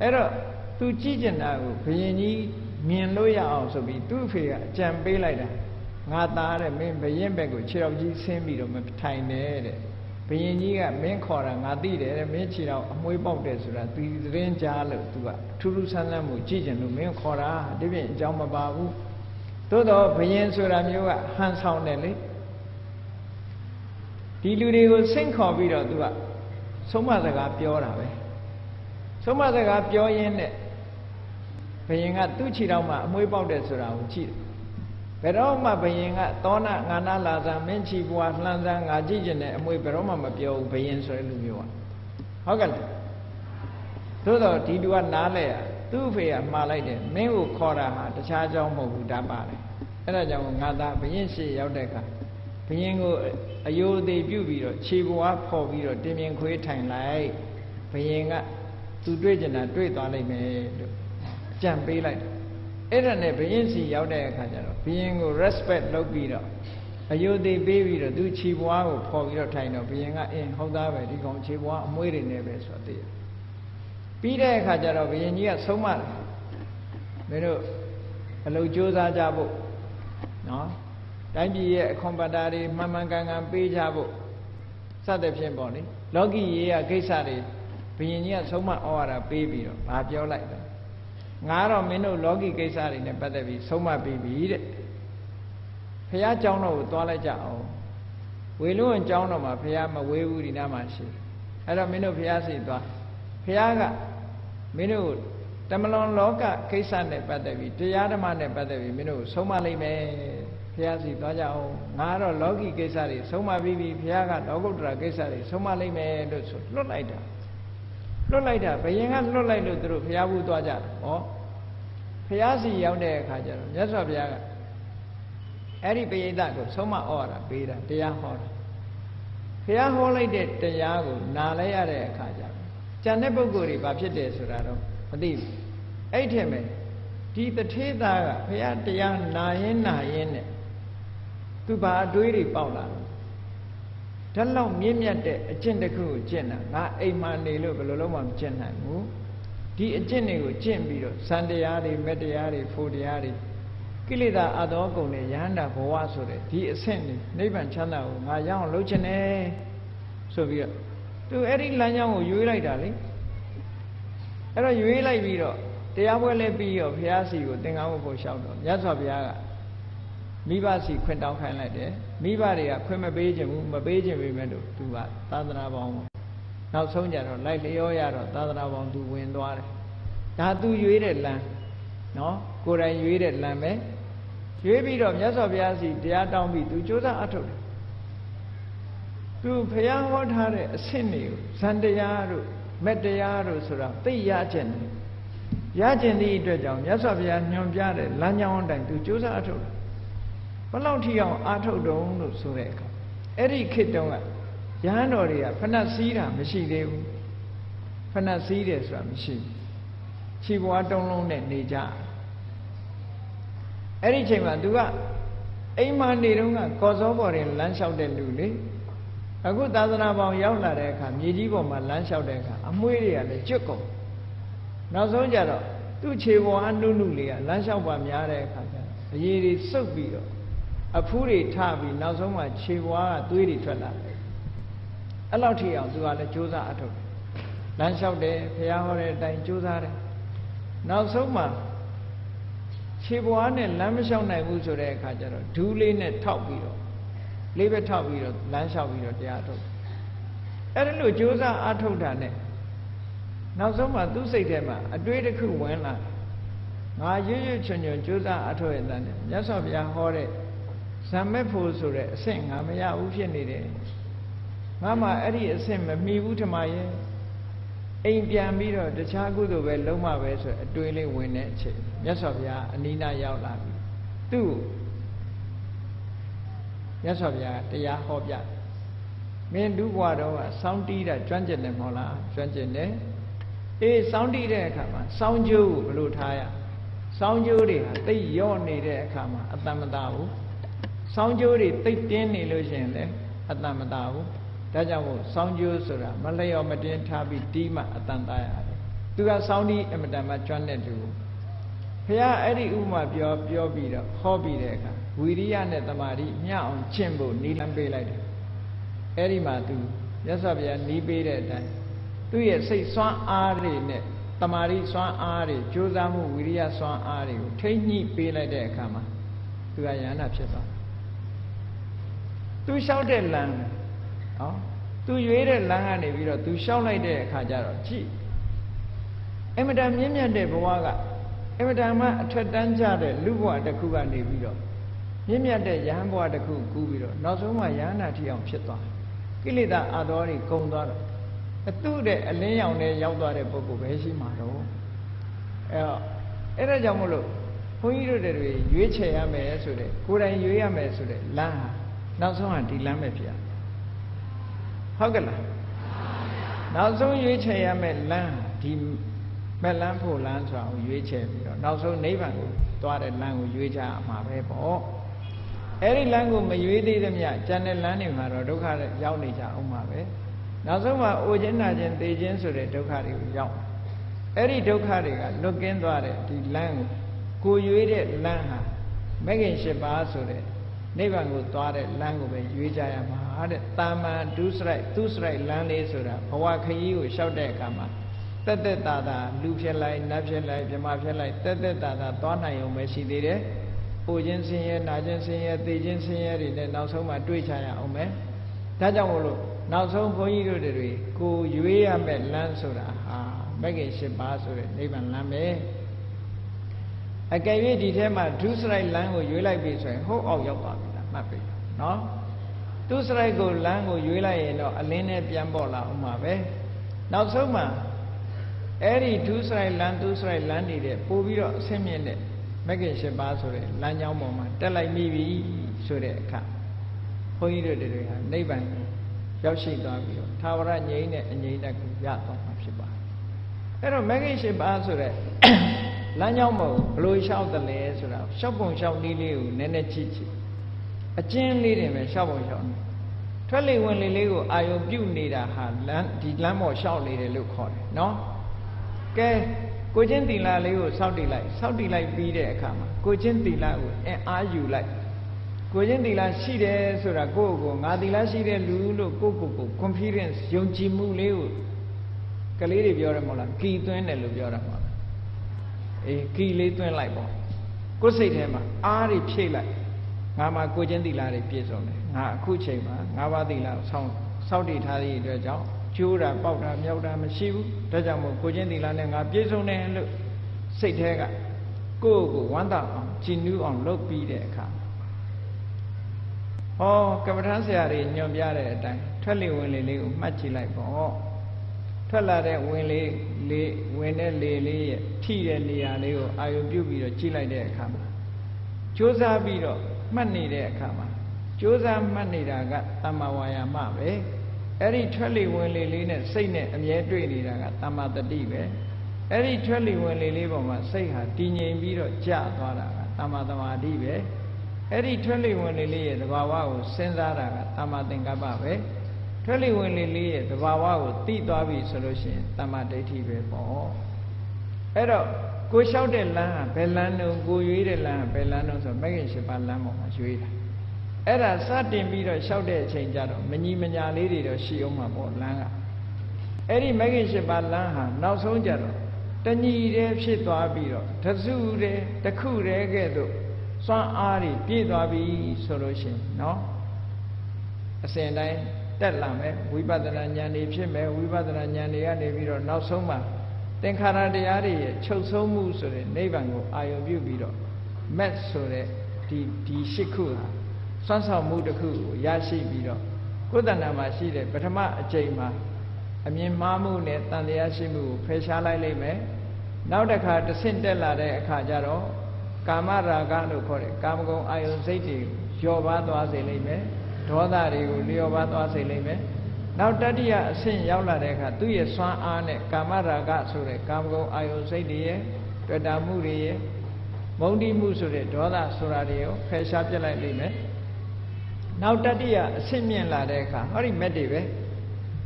အဲ့တော့သူကြည့်ကျင်တာကိုဘယင်ကြီးမြင်လို့ရအောင်ဆိုပြီးသူ့အဖေကအကြံပေးလိုက်တာငါသားတဲ့မင်းဘယင်ဘက်ကိုခြေတော်ကြီးဆင်းပြီးတော့မထိုင်နဲ့တဲ့ ဘယင်ကြီးကမင်းခေါ်တာငါသိတယ်တဲ့မင်းခြေတော်အမွှေးပေါက်တယ်ဆိုတာသူသတင်းကြားလို့သူကထူးထူးဆန်းဆန်းမှုကြည့်ကျင်လို့မင်းခေါ်တာဒီပြင်အကြောင်းမပါဘူးသို့တော့ဘယင်ဆိုတာမျိုးကဟန်ဆောင်တယ်လေဒီလူတွေကိုဆင့်ခေါ်ပြီးတော့သူကဆုံးမစကားပြောတာပဲဆုံးမစကားပြောရင်းနဲ့ဘယင်ကသူ့ခြေထောက်မှာအမွှေးပေါက်တယ်ဆိုတာကိုကြည့်တယ် ဘယ်တော့မှဘယင်ကသောနာငါနာလာသာမင်းချီဘွားလှမ်းစမ်းငါကြည့်ကျင်တဲ့အမွှေးဘယ်တော့မှမပြောဘူးဘယင်ဆိုတဲ့လူမျိုးကဟုတ်ကဲ့လားသို့တော့ဒီလူကနားလဲရသူ့အဖေကမှားလိုက်တယ်မင်းကိုခေါ်တာဟာတခြားကြောင်းမဟုတ်ဘူးဒါပါတယ်အဲ့ဒါကြောင့်ငါသားဘယင်ရှိရောက်တဲ့အခါဘယင်ကိုအယိုသေးပြုတ်ပြီးတော့ခြေဘွားဖော်ပြီးတော့တင်မြင်ခွေးထိုင်လိုက်ဘယင်ကသူတွေ့ကျင်တာတွေ့သွားလိမ့်မယ်လို့ကြံပေးလိုက်တယ် အဲ့ဒါနဲ့ဘယင်းစီရောက်တဲ့အခါကျတော့ဘယင်းကို respect လုပ်ပြီးတော့အယုသိပေးပြီးတော့သူခြေပွားကိုဖော်ပြီးတော့ထိုင်တော့ဘယင်းကအင်းဟုတ်သားပဲဒီကောင်ခြေပွားအမွှေးတွေနဲ့ပဲဆိုတော့သိရပြီးတဲ့အခါကျတော့ဘယင်းကြီးကဆုံးမတယ်မင်းတို့အလုပ်ကြိုးစားကြဖို့နော်တိုင်းပြည်ရဲ့အခွန်ပတ္တာတွေမှန်မှန်ကန်ကန်ပေးကြဖို့စသဖြင့်ပေါ့လေလောကီရေးရကိစ္စတွေဘယင်ကြီးကဆုံးမဩဝါဒပေးပြီးတော့ဗာပြောလိုက်တယ် ငါတော့မင်းတို့လောကီကိစ္စတွေနဲ့ပတ်သက်ပြီးဆုံးမပြီးပြီတဲ့ဖះเจ้าတော်ကိုသွားလိုက်ကြအောင်ဝေလွန်းเจ้าတော်မှာဖះမဝေးဘူးဒီနားမှာရှိအဲ့တော့မင်းတို့ဖះစီသွားဖះကမင်းတို့တမလွန်လောကကိစ္စနဲ့ပတ်သက်ပြီးတရားဓမ္မနဲ့ပတ်သက်ပြီးမင်းတို့ဆုံးမလိုက်မယ်ဖះစီသွားကြအောင်ငါတော့လောကီကိစ္စတွေဆုံးမပြီးပြီဖះကလောကုတ္တရာကိစ္စတွေဆုံးမလိုက်မယ်လို့ဆိုလွတ်လိုက်တာ လွတ်လိုက်တာဘယင်ကလွတ်လိုက်လို့သူတို့ဘုရားဘူးသွားကြတယ်ဟောဘုရားစီရောက်တဲ့အခါကျတော့မြတ်စွာဘုရားကအဲ့ဒီပရိသတ်ကိုဆုံးမဩဝါဒပေးတာတရားဟောတာဘုရားဟောလိုက်တဲ့တရားကိုနားလဲရတဲ့အခါကျတော့ကျန်တဲ့ပုဂ္ဂိုလ်တွေဘာဖြစ်တယ်ဆိုတာတော့မသိဘူးအဲ့ထင်မယ်ဒီတထေသားကဘုရားတရားနာရင်နာရင်နဲ့သူဘာအတွေးတွေပေါက်လာတယ် ဓာတ်လောက်မြင့်မြတ်တဲ့အကျင့်တစ်ခုကိုကျင့်တာငါအိမ်မှာနေလို့ဘယ်လိုလုပ်မှမကျင့်နိုင်ဘူးဒီအကျင့်တွေကိုကျင့်ပြီးတော့စံတရားတွေမတရားတွေဖို့တရားတွေကိလေသာအသောကုန်နဲ့ယဟန္တာဘဝဆိုတဲ့ဒီအဆင့်တွေနိဗ္ဗာန်ချမ်းသာကိုငါရအောင်လုပ်ချင်တယ်ဆိုပြီးတော့သူအဲ့ဒီလမ်းကြောင်းကိုရွေးလိုက်တာလေအဲ့တော့ရွေးလိုက်ပြီးတော့တရားပွဲလဲပြီးတော့ဘုရားစီကိုသင်္ကန်းဝတ်ဖို့လျှောက်တော့မြတ်စွာဘုရားကမိဘစီခွင့်တောင်းခိုင်းလိုက်တယ် မိဘတွေကခွင့်မပေးခြင်းဘူးမပေးခြင်းပေမဲ့လို့သူကသာသနာပေါင်းနောက်ဆုံးကြတော့လိုက်လျောရတော့သာသနာပေါင်းသူဝင်သွားတယ်ဒါသူရွေးတဲ့လမ်းနော်ကိုယ်တိုင်ရွေးတဲ့လမ်းပဲရွေးပြီးတော့မြတ်စွာဘုရားစီတရားတောင်းပြီးသူကြိုးစားအထုတ်တယ်သူဖျားဟောထားတဲ့အဆင့်တွေကိုဇန်တရားတို့မက်တရားတို့ဆိုတာသိရခြင်းတယ်ရခြင်းသည့်အတွက်ကြောင့်မြတ်စွာဘုရားညွှန်ပြတဲ့လမ်းကြောင်းအတိုင်းသူကြိုးစားအထုတ်တယ် ဘလောက်ထိအောင်အာထုတ်တုံးလို့ဆိုတဲ့အခါအဲ့ဒီခေတ်တုန်းကရဟန်းတော်တွေကဖဏစည်းတာမရှိသေးဘူးဖဏစည်းတယ်ဆိုတာမရှိဘူးခြေဘွားတုံးလုံးနဲ့နေကြအဲ့ဒီချိန်မှာ तू ကအိမ်မှာနေတုန်းကကော်စောပေါ်ရင်လမ်းလျှောက်တဲ့လူလေအခုသာသနာပေါင်းရောက်လာတဲ့အခါမြေကြီးပေါ်မှာလမ်းလျှောက်တဲ့အခါအမွှေးတွေကလည်းကျွတ်ကုန်နောက်ဆုံးကြတော့သူ့ခြေပေါ်အနုနုလေးကလမ်းလျှောက်ပါများတဲ့အခါကျတော့အရေးတွေစုပ်ပြီးတော့ အဖူးတွေထပြီးနောက်ဆုံးမှခြေပွားကသွေးတွေထွက်လာတယ်အဲ့လောက်ထိအောင်သူကလည်းကြိုးစားအထုတ်တယ်လမ်းလျှောက်တယ်ဘုရားဟောတဲ့အတိုင်းကြိုးစားတယ်နောက်ဆုံးမှခြေပွားနဲ့လမ်းမလျှောက်နိုင်ဘူးဆိုတဲ့အခါကျတော့ဒူးလေးနဲ့ထောက်ပြီးတော့လေးပဲထောက်ပြီးတော့လမ်းလျှောက်ပြီးတော့တရားထုတ်အဲ့ဒါလို့ကြိုးစားအထုတ်တာနဲ့နောက်ဆုံးမှသူ့စိတ်ထဲမှာအတွေးတစ်ခုဝင်လာငါရွရွချွန်ချွန်ကြိုးစားအထုတ်ရတဲ့မြတ်စွာဘုရားဟောတဲ့ ဇံမဲ့ဖို့ဆိုတဲ့အဆင့်ငါမရဘူးဖြစ်နေတယ်ငါမှအဲ့ဒီအဆင့်မမီဘူးထမရဲ့အိမ်ပြန်ပြီးတော့တခြားကုသိုလ်ပဲလုံးမပဲဆိုအတွေးလေးဝင်တဲ့အချိန်မြတ်စွာဘုရားအနိနာရောက်လာပြီသူ့မြတ်စွာဘုရားတရားဟောပြမင်းဒုဘွားတော့ကစောင်းတီးတာကျွမ်းကျင်တယ်မဟုတ်လားကျွမ်းကျင်တယ်အေးစောင်းတီးတဲ့အခါမှာစောင်းကျိုးကိုဘယ်လိုထားရစောင်းကျိုးတွေဟာသိရော့နေတဲ့အခါမှာအတ္တမတာဘူး စောင်းကျိုးတွေသိတင်းနေလို့ရှိရင်လည်းအတ္တမတာဘူးဒါကြောင့်မို့စောင်းကျိုးဆိုတာမလျော့မတင်းထားပြီးတီးမှအတန်တာရတယ်သူကစောင်းတီးအမတန်မှကျွမ်းတဲ့သူဘုရားအဲ့ဒီဥမာပြောပြောပြီးတော့ဟောပြီးတဲ့အခါဝီရိယနဲ့တမာတိမျှအောင်ကျင့်ဖို့နီးလမ်းပေးလိုက်တယ်အဲ့ဒီမှာသူမြတ်စွာဘုရားနီးပေးတဲ့အတိုင်းသူ့ရဲ့စိတ်စွမ်းအားတွေနဲ့တမာတိစွမ်းအားတွေကြိုးစားမှုဝီရိယစွမ်းအားတွေကိုထိမ့်ညှိပေးလိုက်တဲ့အခါမှာသူကယန္တာဖြစ်သွား သူလျှောက်တဲ့လမ်းနော်သူရွေးတဲ့လမ်းကနေပြီးတော့သူလျှောက်လိုက်တဲ့အခါကျတော့ကြည့်အမတန်မြင့်မြတ်တဲ့ဘဝကအမတန်မှအထက်တန်းကြတဲ့လူဘဝတစ်ခုကနေပြီးတော့မြင့်မြတ်တဲ့ယဟန်ဘဝတစ်ခုကူးပြီးတော့နောက်ဆုံးမှယဟနာထီအောင်ဖြစ်သွားကိလေသာအာတော်တွေကုန်သွားတော့အတုတဲ့အလင်းရောင်နဲ့ရောက်သွားတဲ့ပုဂ္ဂိုလ်ပဲရှိမှာတော့အဲတော့အဲ့ဒါကြောင့်မလို့ဘုန်းကြီးတို့တွေရွေးချယ်ရမယ်ဆိုတဲ့ကိုယ်တိုင်ရွေးရမယ်ဆိုတဲ့လမ်းဟာ နောက်ဆုံးကဒီလမ်းပဲဖြစ်ရဟုတ်ကဲ့လားနောက်ဆုံးရွေးချယ်ရမယ်လမ်းဒီမဲ့လမ်းဖို့လမ်းဆိုတာကိုရွေးချယ်ပြီးတော့နောက်ဆုံးနိဗ္ဗာန်ကိုသွားတဲ့လမ်းကိုရွေးချရမှာပဲပေါ့အဲ့ဒီလမ်းကိုမရွေးသေးသမျှကျန်တဲ့လမ်းတွေမှာတော့ဒုက္ခရောက်နေကြအောင်ပါပဲနောက်ဆုံးမှာအိုခြင်းနာခြင်းသိခြင်းဆိုတဲ့ဒုက္ခတွေကိုရောက်အဲ့ဒီဒုက္ခတွေကလွတ်ကင်းသွားတဲ့ဒီလမ်းကိုကိုရွေးတဲ့လမ်းဟာမဂ္ဂင်၈ပါးဆိုတဲ့ နိဗ္ဗာန်ကိုသွားတဲ့လမ်းကိုပဲရွေးကြရမှာတဲ့တာမန်ဒုစရိုက်သူစရိုက်လမ်းလေးဆိုတာဘဝခရီးကိုလျှောက်တဲ့အခါမှာတက်တက်တာတာလူဖြစ်လိုက်နတ်ဖြစ်လိုက်မြမဖြစ်လိုက်တက်တက်တာတာသွားနိုင်ုံပဲရှိသေးတယ်။ပိုခြင်းဆင်းရဲနာခြင်းဆင်းရဲသိခြင်းဆင်းရဲတွေနဲ့နောက်ဆုံးမှတွေ့ချရအောင်မယ်။ဒါကြောင့်မို့လို့နောက်ဆုံးဘုန်းကြီးတို့တွေကိုရွေးရမဲ့လမ်းဆိုတာဟာမဂ္ဂင်၈ပါးဆိုတဲ့နိဗ္ဗာန်လမ်းပဲ။ အကယ်၍ဒီထဲမှာဒုစရိုက်လမ်းကိုရွေးလိုက်ပြီဆိုရင်ဟုတ်အောင်ရောက်သွားပြီလားမှတ်ပြီနော်။ဒုစရိုက်ကိုလမ်းကိုရွေးလိုက်ရင်တော့အလင်းနဲ့ပြန်ပေါ်လာအောင်ပါပဲ။နောက်ဆုံးမှာအဲ့ဒီဒုစရိုက်လမ်းဒုစရိုက်လမ်းနေတဲ့ပို့ပြီးတော့အဆင့်မြင့်တဲ့မဂ္ဂင်၈ပါးဆိုတဲ့လမ်းကြောင်းပေါ်မှာတက်လိုက်မိပြီဆိုတဲ့အခါဘုန်းကြီးတို့တွေဟာနိဗ္ဗာန်ကိုရောက်ရှိသွားပြီးတော့သာဝရငြိမ်းတဲ့အငြိမ်းတက်ကိုရသွားမှာဖြစ်ပါတယ်အဲ့တော့မဂ္ဂင်၈ပါးဆိုတဲ့ လမ်းကြောင်းပေါ်ဘလို့လျှောက်တယ်လဲဆိုတာရှောက်ပုံရှောက်နည်းလေးကိုနည်းနည်းကြည့်ကြည့်အကျဉ်းလေးတွေပဲရှောက်ပုံရှောက်နေထွက်လေဝင်လေလေးကိုအာယုံပြုတ်နေတာဟာလမ်းဒီလမ်းပေါ်ရှောက်နေတယ်လို့ခေါ်တယ်နော်ကဲကိုချင်းတီလာလေးကိုစောင့်တည်လိုက်စောင့်တည်လိုက်ပြီးတဲ့အခါမှာကိုချင်းတီလာကိုအင်အားယူလိုက်ကိုချင်းတီလာရှိတယ်ဆိုတာကိုယ့်ကိုငါတီလာရှိတဲ့လူလို့ကိုယ့်ကိုယ်ကို confidence ယုံကြည်မှုလေးကိုကလေးတွေပြောတယ်မဟုတ်လားကီသွင်းတယ်လို့ပြောတာမဟုတ်လား အေးကီလေးသွင်းလိုက်ပေါ့ကိုယ်စိတ်ထဲမှာအားတွေဖြည့်လိုက်ငါမှာကိုချင်းသီလတွေပြည့်စုံတယ်ငါအခုချိန်မှာငါးပါးသီလကိုဆောင်းစောင့်တည်ထားသည့်အတွက်ကြောင့်ကျိုးတာပေါက်တာမြောက်တာမရှိဘူးဒါကြောင့်မို့ကိုချင်းသီလနဲ့ငါပြည့်စုံတယ်လို့စိတ်แท้ကကိုယ့်ကိုဝမ်းသာအောင်ကြည်နူးအောင်လုပ်ပြီးတဲ့အခါဟောကမ္မထမ်းဆရာတွေညွန်ပြတဲ့အတိုင်းထွက်လေဝင်လေလေးကိုမှတ်ကြည့်လိုက်ပေါ့ ထွက်လာတဲ့ဝင်လေလေးဝင်တဲ့လေလေးရဲ့ထိတဲ့နေရာလေးကိုအာရုံပြုပြီးတော့ကြည့်လိုက်တဲ့အခါမှာကြိုးစားပြီးတော့မှတ်နေတဲ့အခါမှာကြိုးစားမှတ်နေတာကတမ္မာဝါယာမပဲအဲ့ဒီထွက်လေဝင်လေလေးနဲ့စိတ်နဲ့အမြဲတွေ့နေတာကတမ္မာတတိပဲအဲ့ဒီထွက်လေဝင်လေလေးပေါ်မှာစိတ်ဟာတည်ငြိမ်ပြီးတော့ကြာသွားတာကတမ္မာသမာဓိပဲအဲ့ဒီထွက်လေဝင်လေလေးရဲ့သဘာဝကိုစဉ်းစားတာကတမ္မာသင်္ကပ္ပပဲ ထွက်လေဝင်လေလေးရဲ့သဘာဝကိုသိသွားပြီဆိုလို့ရှိရင်တမ္မာဒိဋ္ဌိပဲပေါ့အဲ့တော့ကိုလျှောက်တဲ့လမ်းဟာဘယ်လမ်းတော့ကိုရွေးတဲ့လမ်းဟာဘယ်လမ်းတော့ဆိုမဂ္ဂင်၈ပါးလမ်းပေါ်မှာရွေးတာအဲ့ဒါစတင်ပြီးတော့လျှောက်တဲ့အချိန်ကျတော့မညီမညာလေးတွေတော့ရှိအောင်မှာပေါ့လမ်းကအဲ့ဒီမဂ္ဂင်၈ပါးလမ်းဟာနောက်ဆုံးကျတော့တညီတည်းဖြစ်သွားပြီးတော့တစုတည်းတစ်ခုတည်းကဲ့သို့စွမ်းအားတွေပြည့်သွားပြီဆိုလို့ရှိရင်နော်အစဉ်တိုင်း တက်လာမယ်ဝိပဿနာဉာဏ်တွေဖြစ်မယ်ဝိပဿနာဉာဏ်တွေကနေပြီးတော့နောက်ဆုံးမှာသင်္ခါရတရားတွေရဲ့ချုပ်ဆုံးမှုဆိုတဲ့နိဗ္ဗာန်ကိုအာရုံပြုပြီးတော့မက်ဆိုတဲ့ဒီဒီရှစ်ခုဟာစွမ်းဆောင်မှုတစ်ခုကိုရရှိပြီးတော့ကိုယ်တဏ္ဍာမှာရှိတဲ့ပထမအကြိမ်မှာအမြင်မှားမှုနဲ့တန်တရားရှိမှုကိုဖယ်ရှားလိုက်လိမ့်မယ်နောက်တစ်ခါတဆင့်တက်လာတဲ့အခါကျတော့ကာမရာဂလို့ခေါ်တဲ့ကာမဂုဏ်အာယုန်စိတ်တွေလျော့ပါသွားစေလိမ့်မယ် ဒေါသတွေကိုလျော့ပါသွားစေလိမ့်မယ်နောက်တတိယအဆင့်ရောက်လာတဲ့အခါသူ့ရဲ့စွမ်းအားနဲ့ကာမရာဂဆိုတဲ့ကာမဂုဏ်အာယုန်စိတ်တွေရဲ့တွေ့တာမှုတွေရဲ့မုန်းတိမှုဆိုတဲ့ဒေါသဆိုတာတွေကိုဖယ်ရှားပြစ်လိုက်လိမ့်မယ်နောက်တတိယအဆင့်မြင့်လာတဲ့အခါဟောဒီမက်တွေပဲ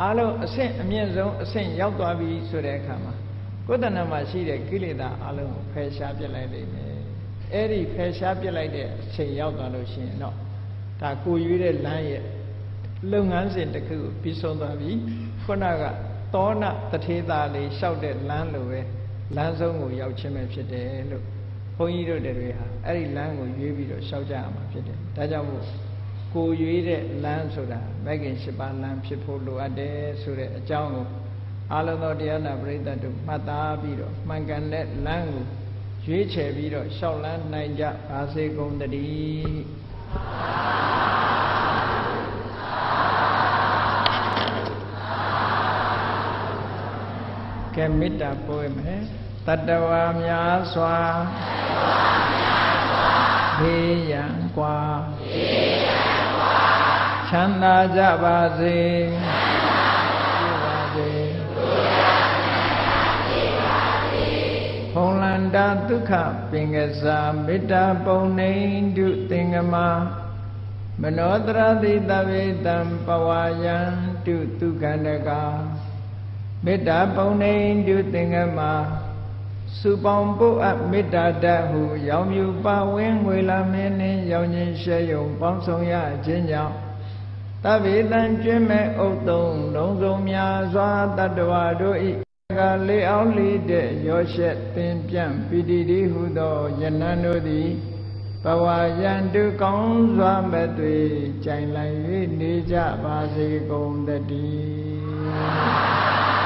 အားလုံးအဆင့်အမြင့်ဆုံးအဆင့်ရောက်သွားပြီဆိုတဲ့အခါမှာကိုယ်တဏ္ဍမှာရှိတဲ့ကိလေသာအလုံးကိုဖယ်ရှားပြစ်လိုက်လိမ့်မယ်အဲ့ဒီဖယ်ရှားပြစ်လိုက်တဲ့အချိန်ရောက်သွားလို့ရှိရင်တော့ ဒါကိုရွေးတဲ့လမ်းရဲ့လုပ်ငန်းစဉ်တစ်ခုကိုပြီးဆုံးသွားပြီခုနကသောဏတထေသာလေးလျှောက်တဲ့လမ်းလိုပဲလမ်းဆုံးကိုရောက်ခြင်းပဲဖြစ်တယ်လို့ဘုန်းကြီးတို့တွေဟာအဲ့ဒီလမ်းကိုရွေးပြီးတော့လျှောက်ကြရမှာဖြစ်တယ်ဒါကြောင့်မို့ကိုရွေးတဲ့လမ်းဆိုတာမဂ်ကင်၈ပါးလမ်းဖြစ်ဖို့လိုအပ်တယ်ဆိုတဲ့အကြောင်းကိုအာလုံးသောတရားနာပရိသတ်တို့မှတ်သားပြီးတော့မှန်ကန်တဲ့လမ်းကိုရွေးချယ်ပြီးတော့လျှောက်လန်းနိုင်ကြပါစေကုန်သတည်း ကဲမေတ္တာပို့မယ်တတဝါများစွာဘေးရန်กว่าချမ်းသာကြပါစေဖုံလ ာ န္တာဒုက္ခပင်ကစားမေတ္တာပုံနေတုသင်္ကမမနောတရတိတဝေတံပဝါယံတုဒုက္ခန္တကာမေတ္တာပုံနေတုသင်္ကမစုပေါင်းပုအပ်မေတ္တာတဟုရောင်မြူပါဝင်းငွေလာမင်းနှင့်ရောင်ခြင်းရှဲယုံပေါင်းဆောင်ရခြင်းကြောင့်တဗေတံကျွင်းမဲ့ဥတ်သုံးလုံးစုံများစွာတတ္တဝါတို့ဤ ကလေးအောင်လေးတဲ့ရောရှက်သင်ပြန့်ပိတိတိဟုသောယနံတို့သည်ဘဝယံတုကောင်းစွာမဲ့တွေကြိုင်လိုက်၍နေကြပါစေကုန်တည်း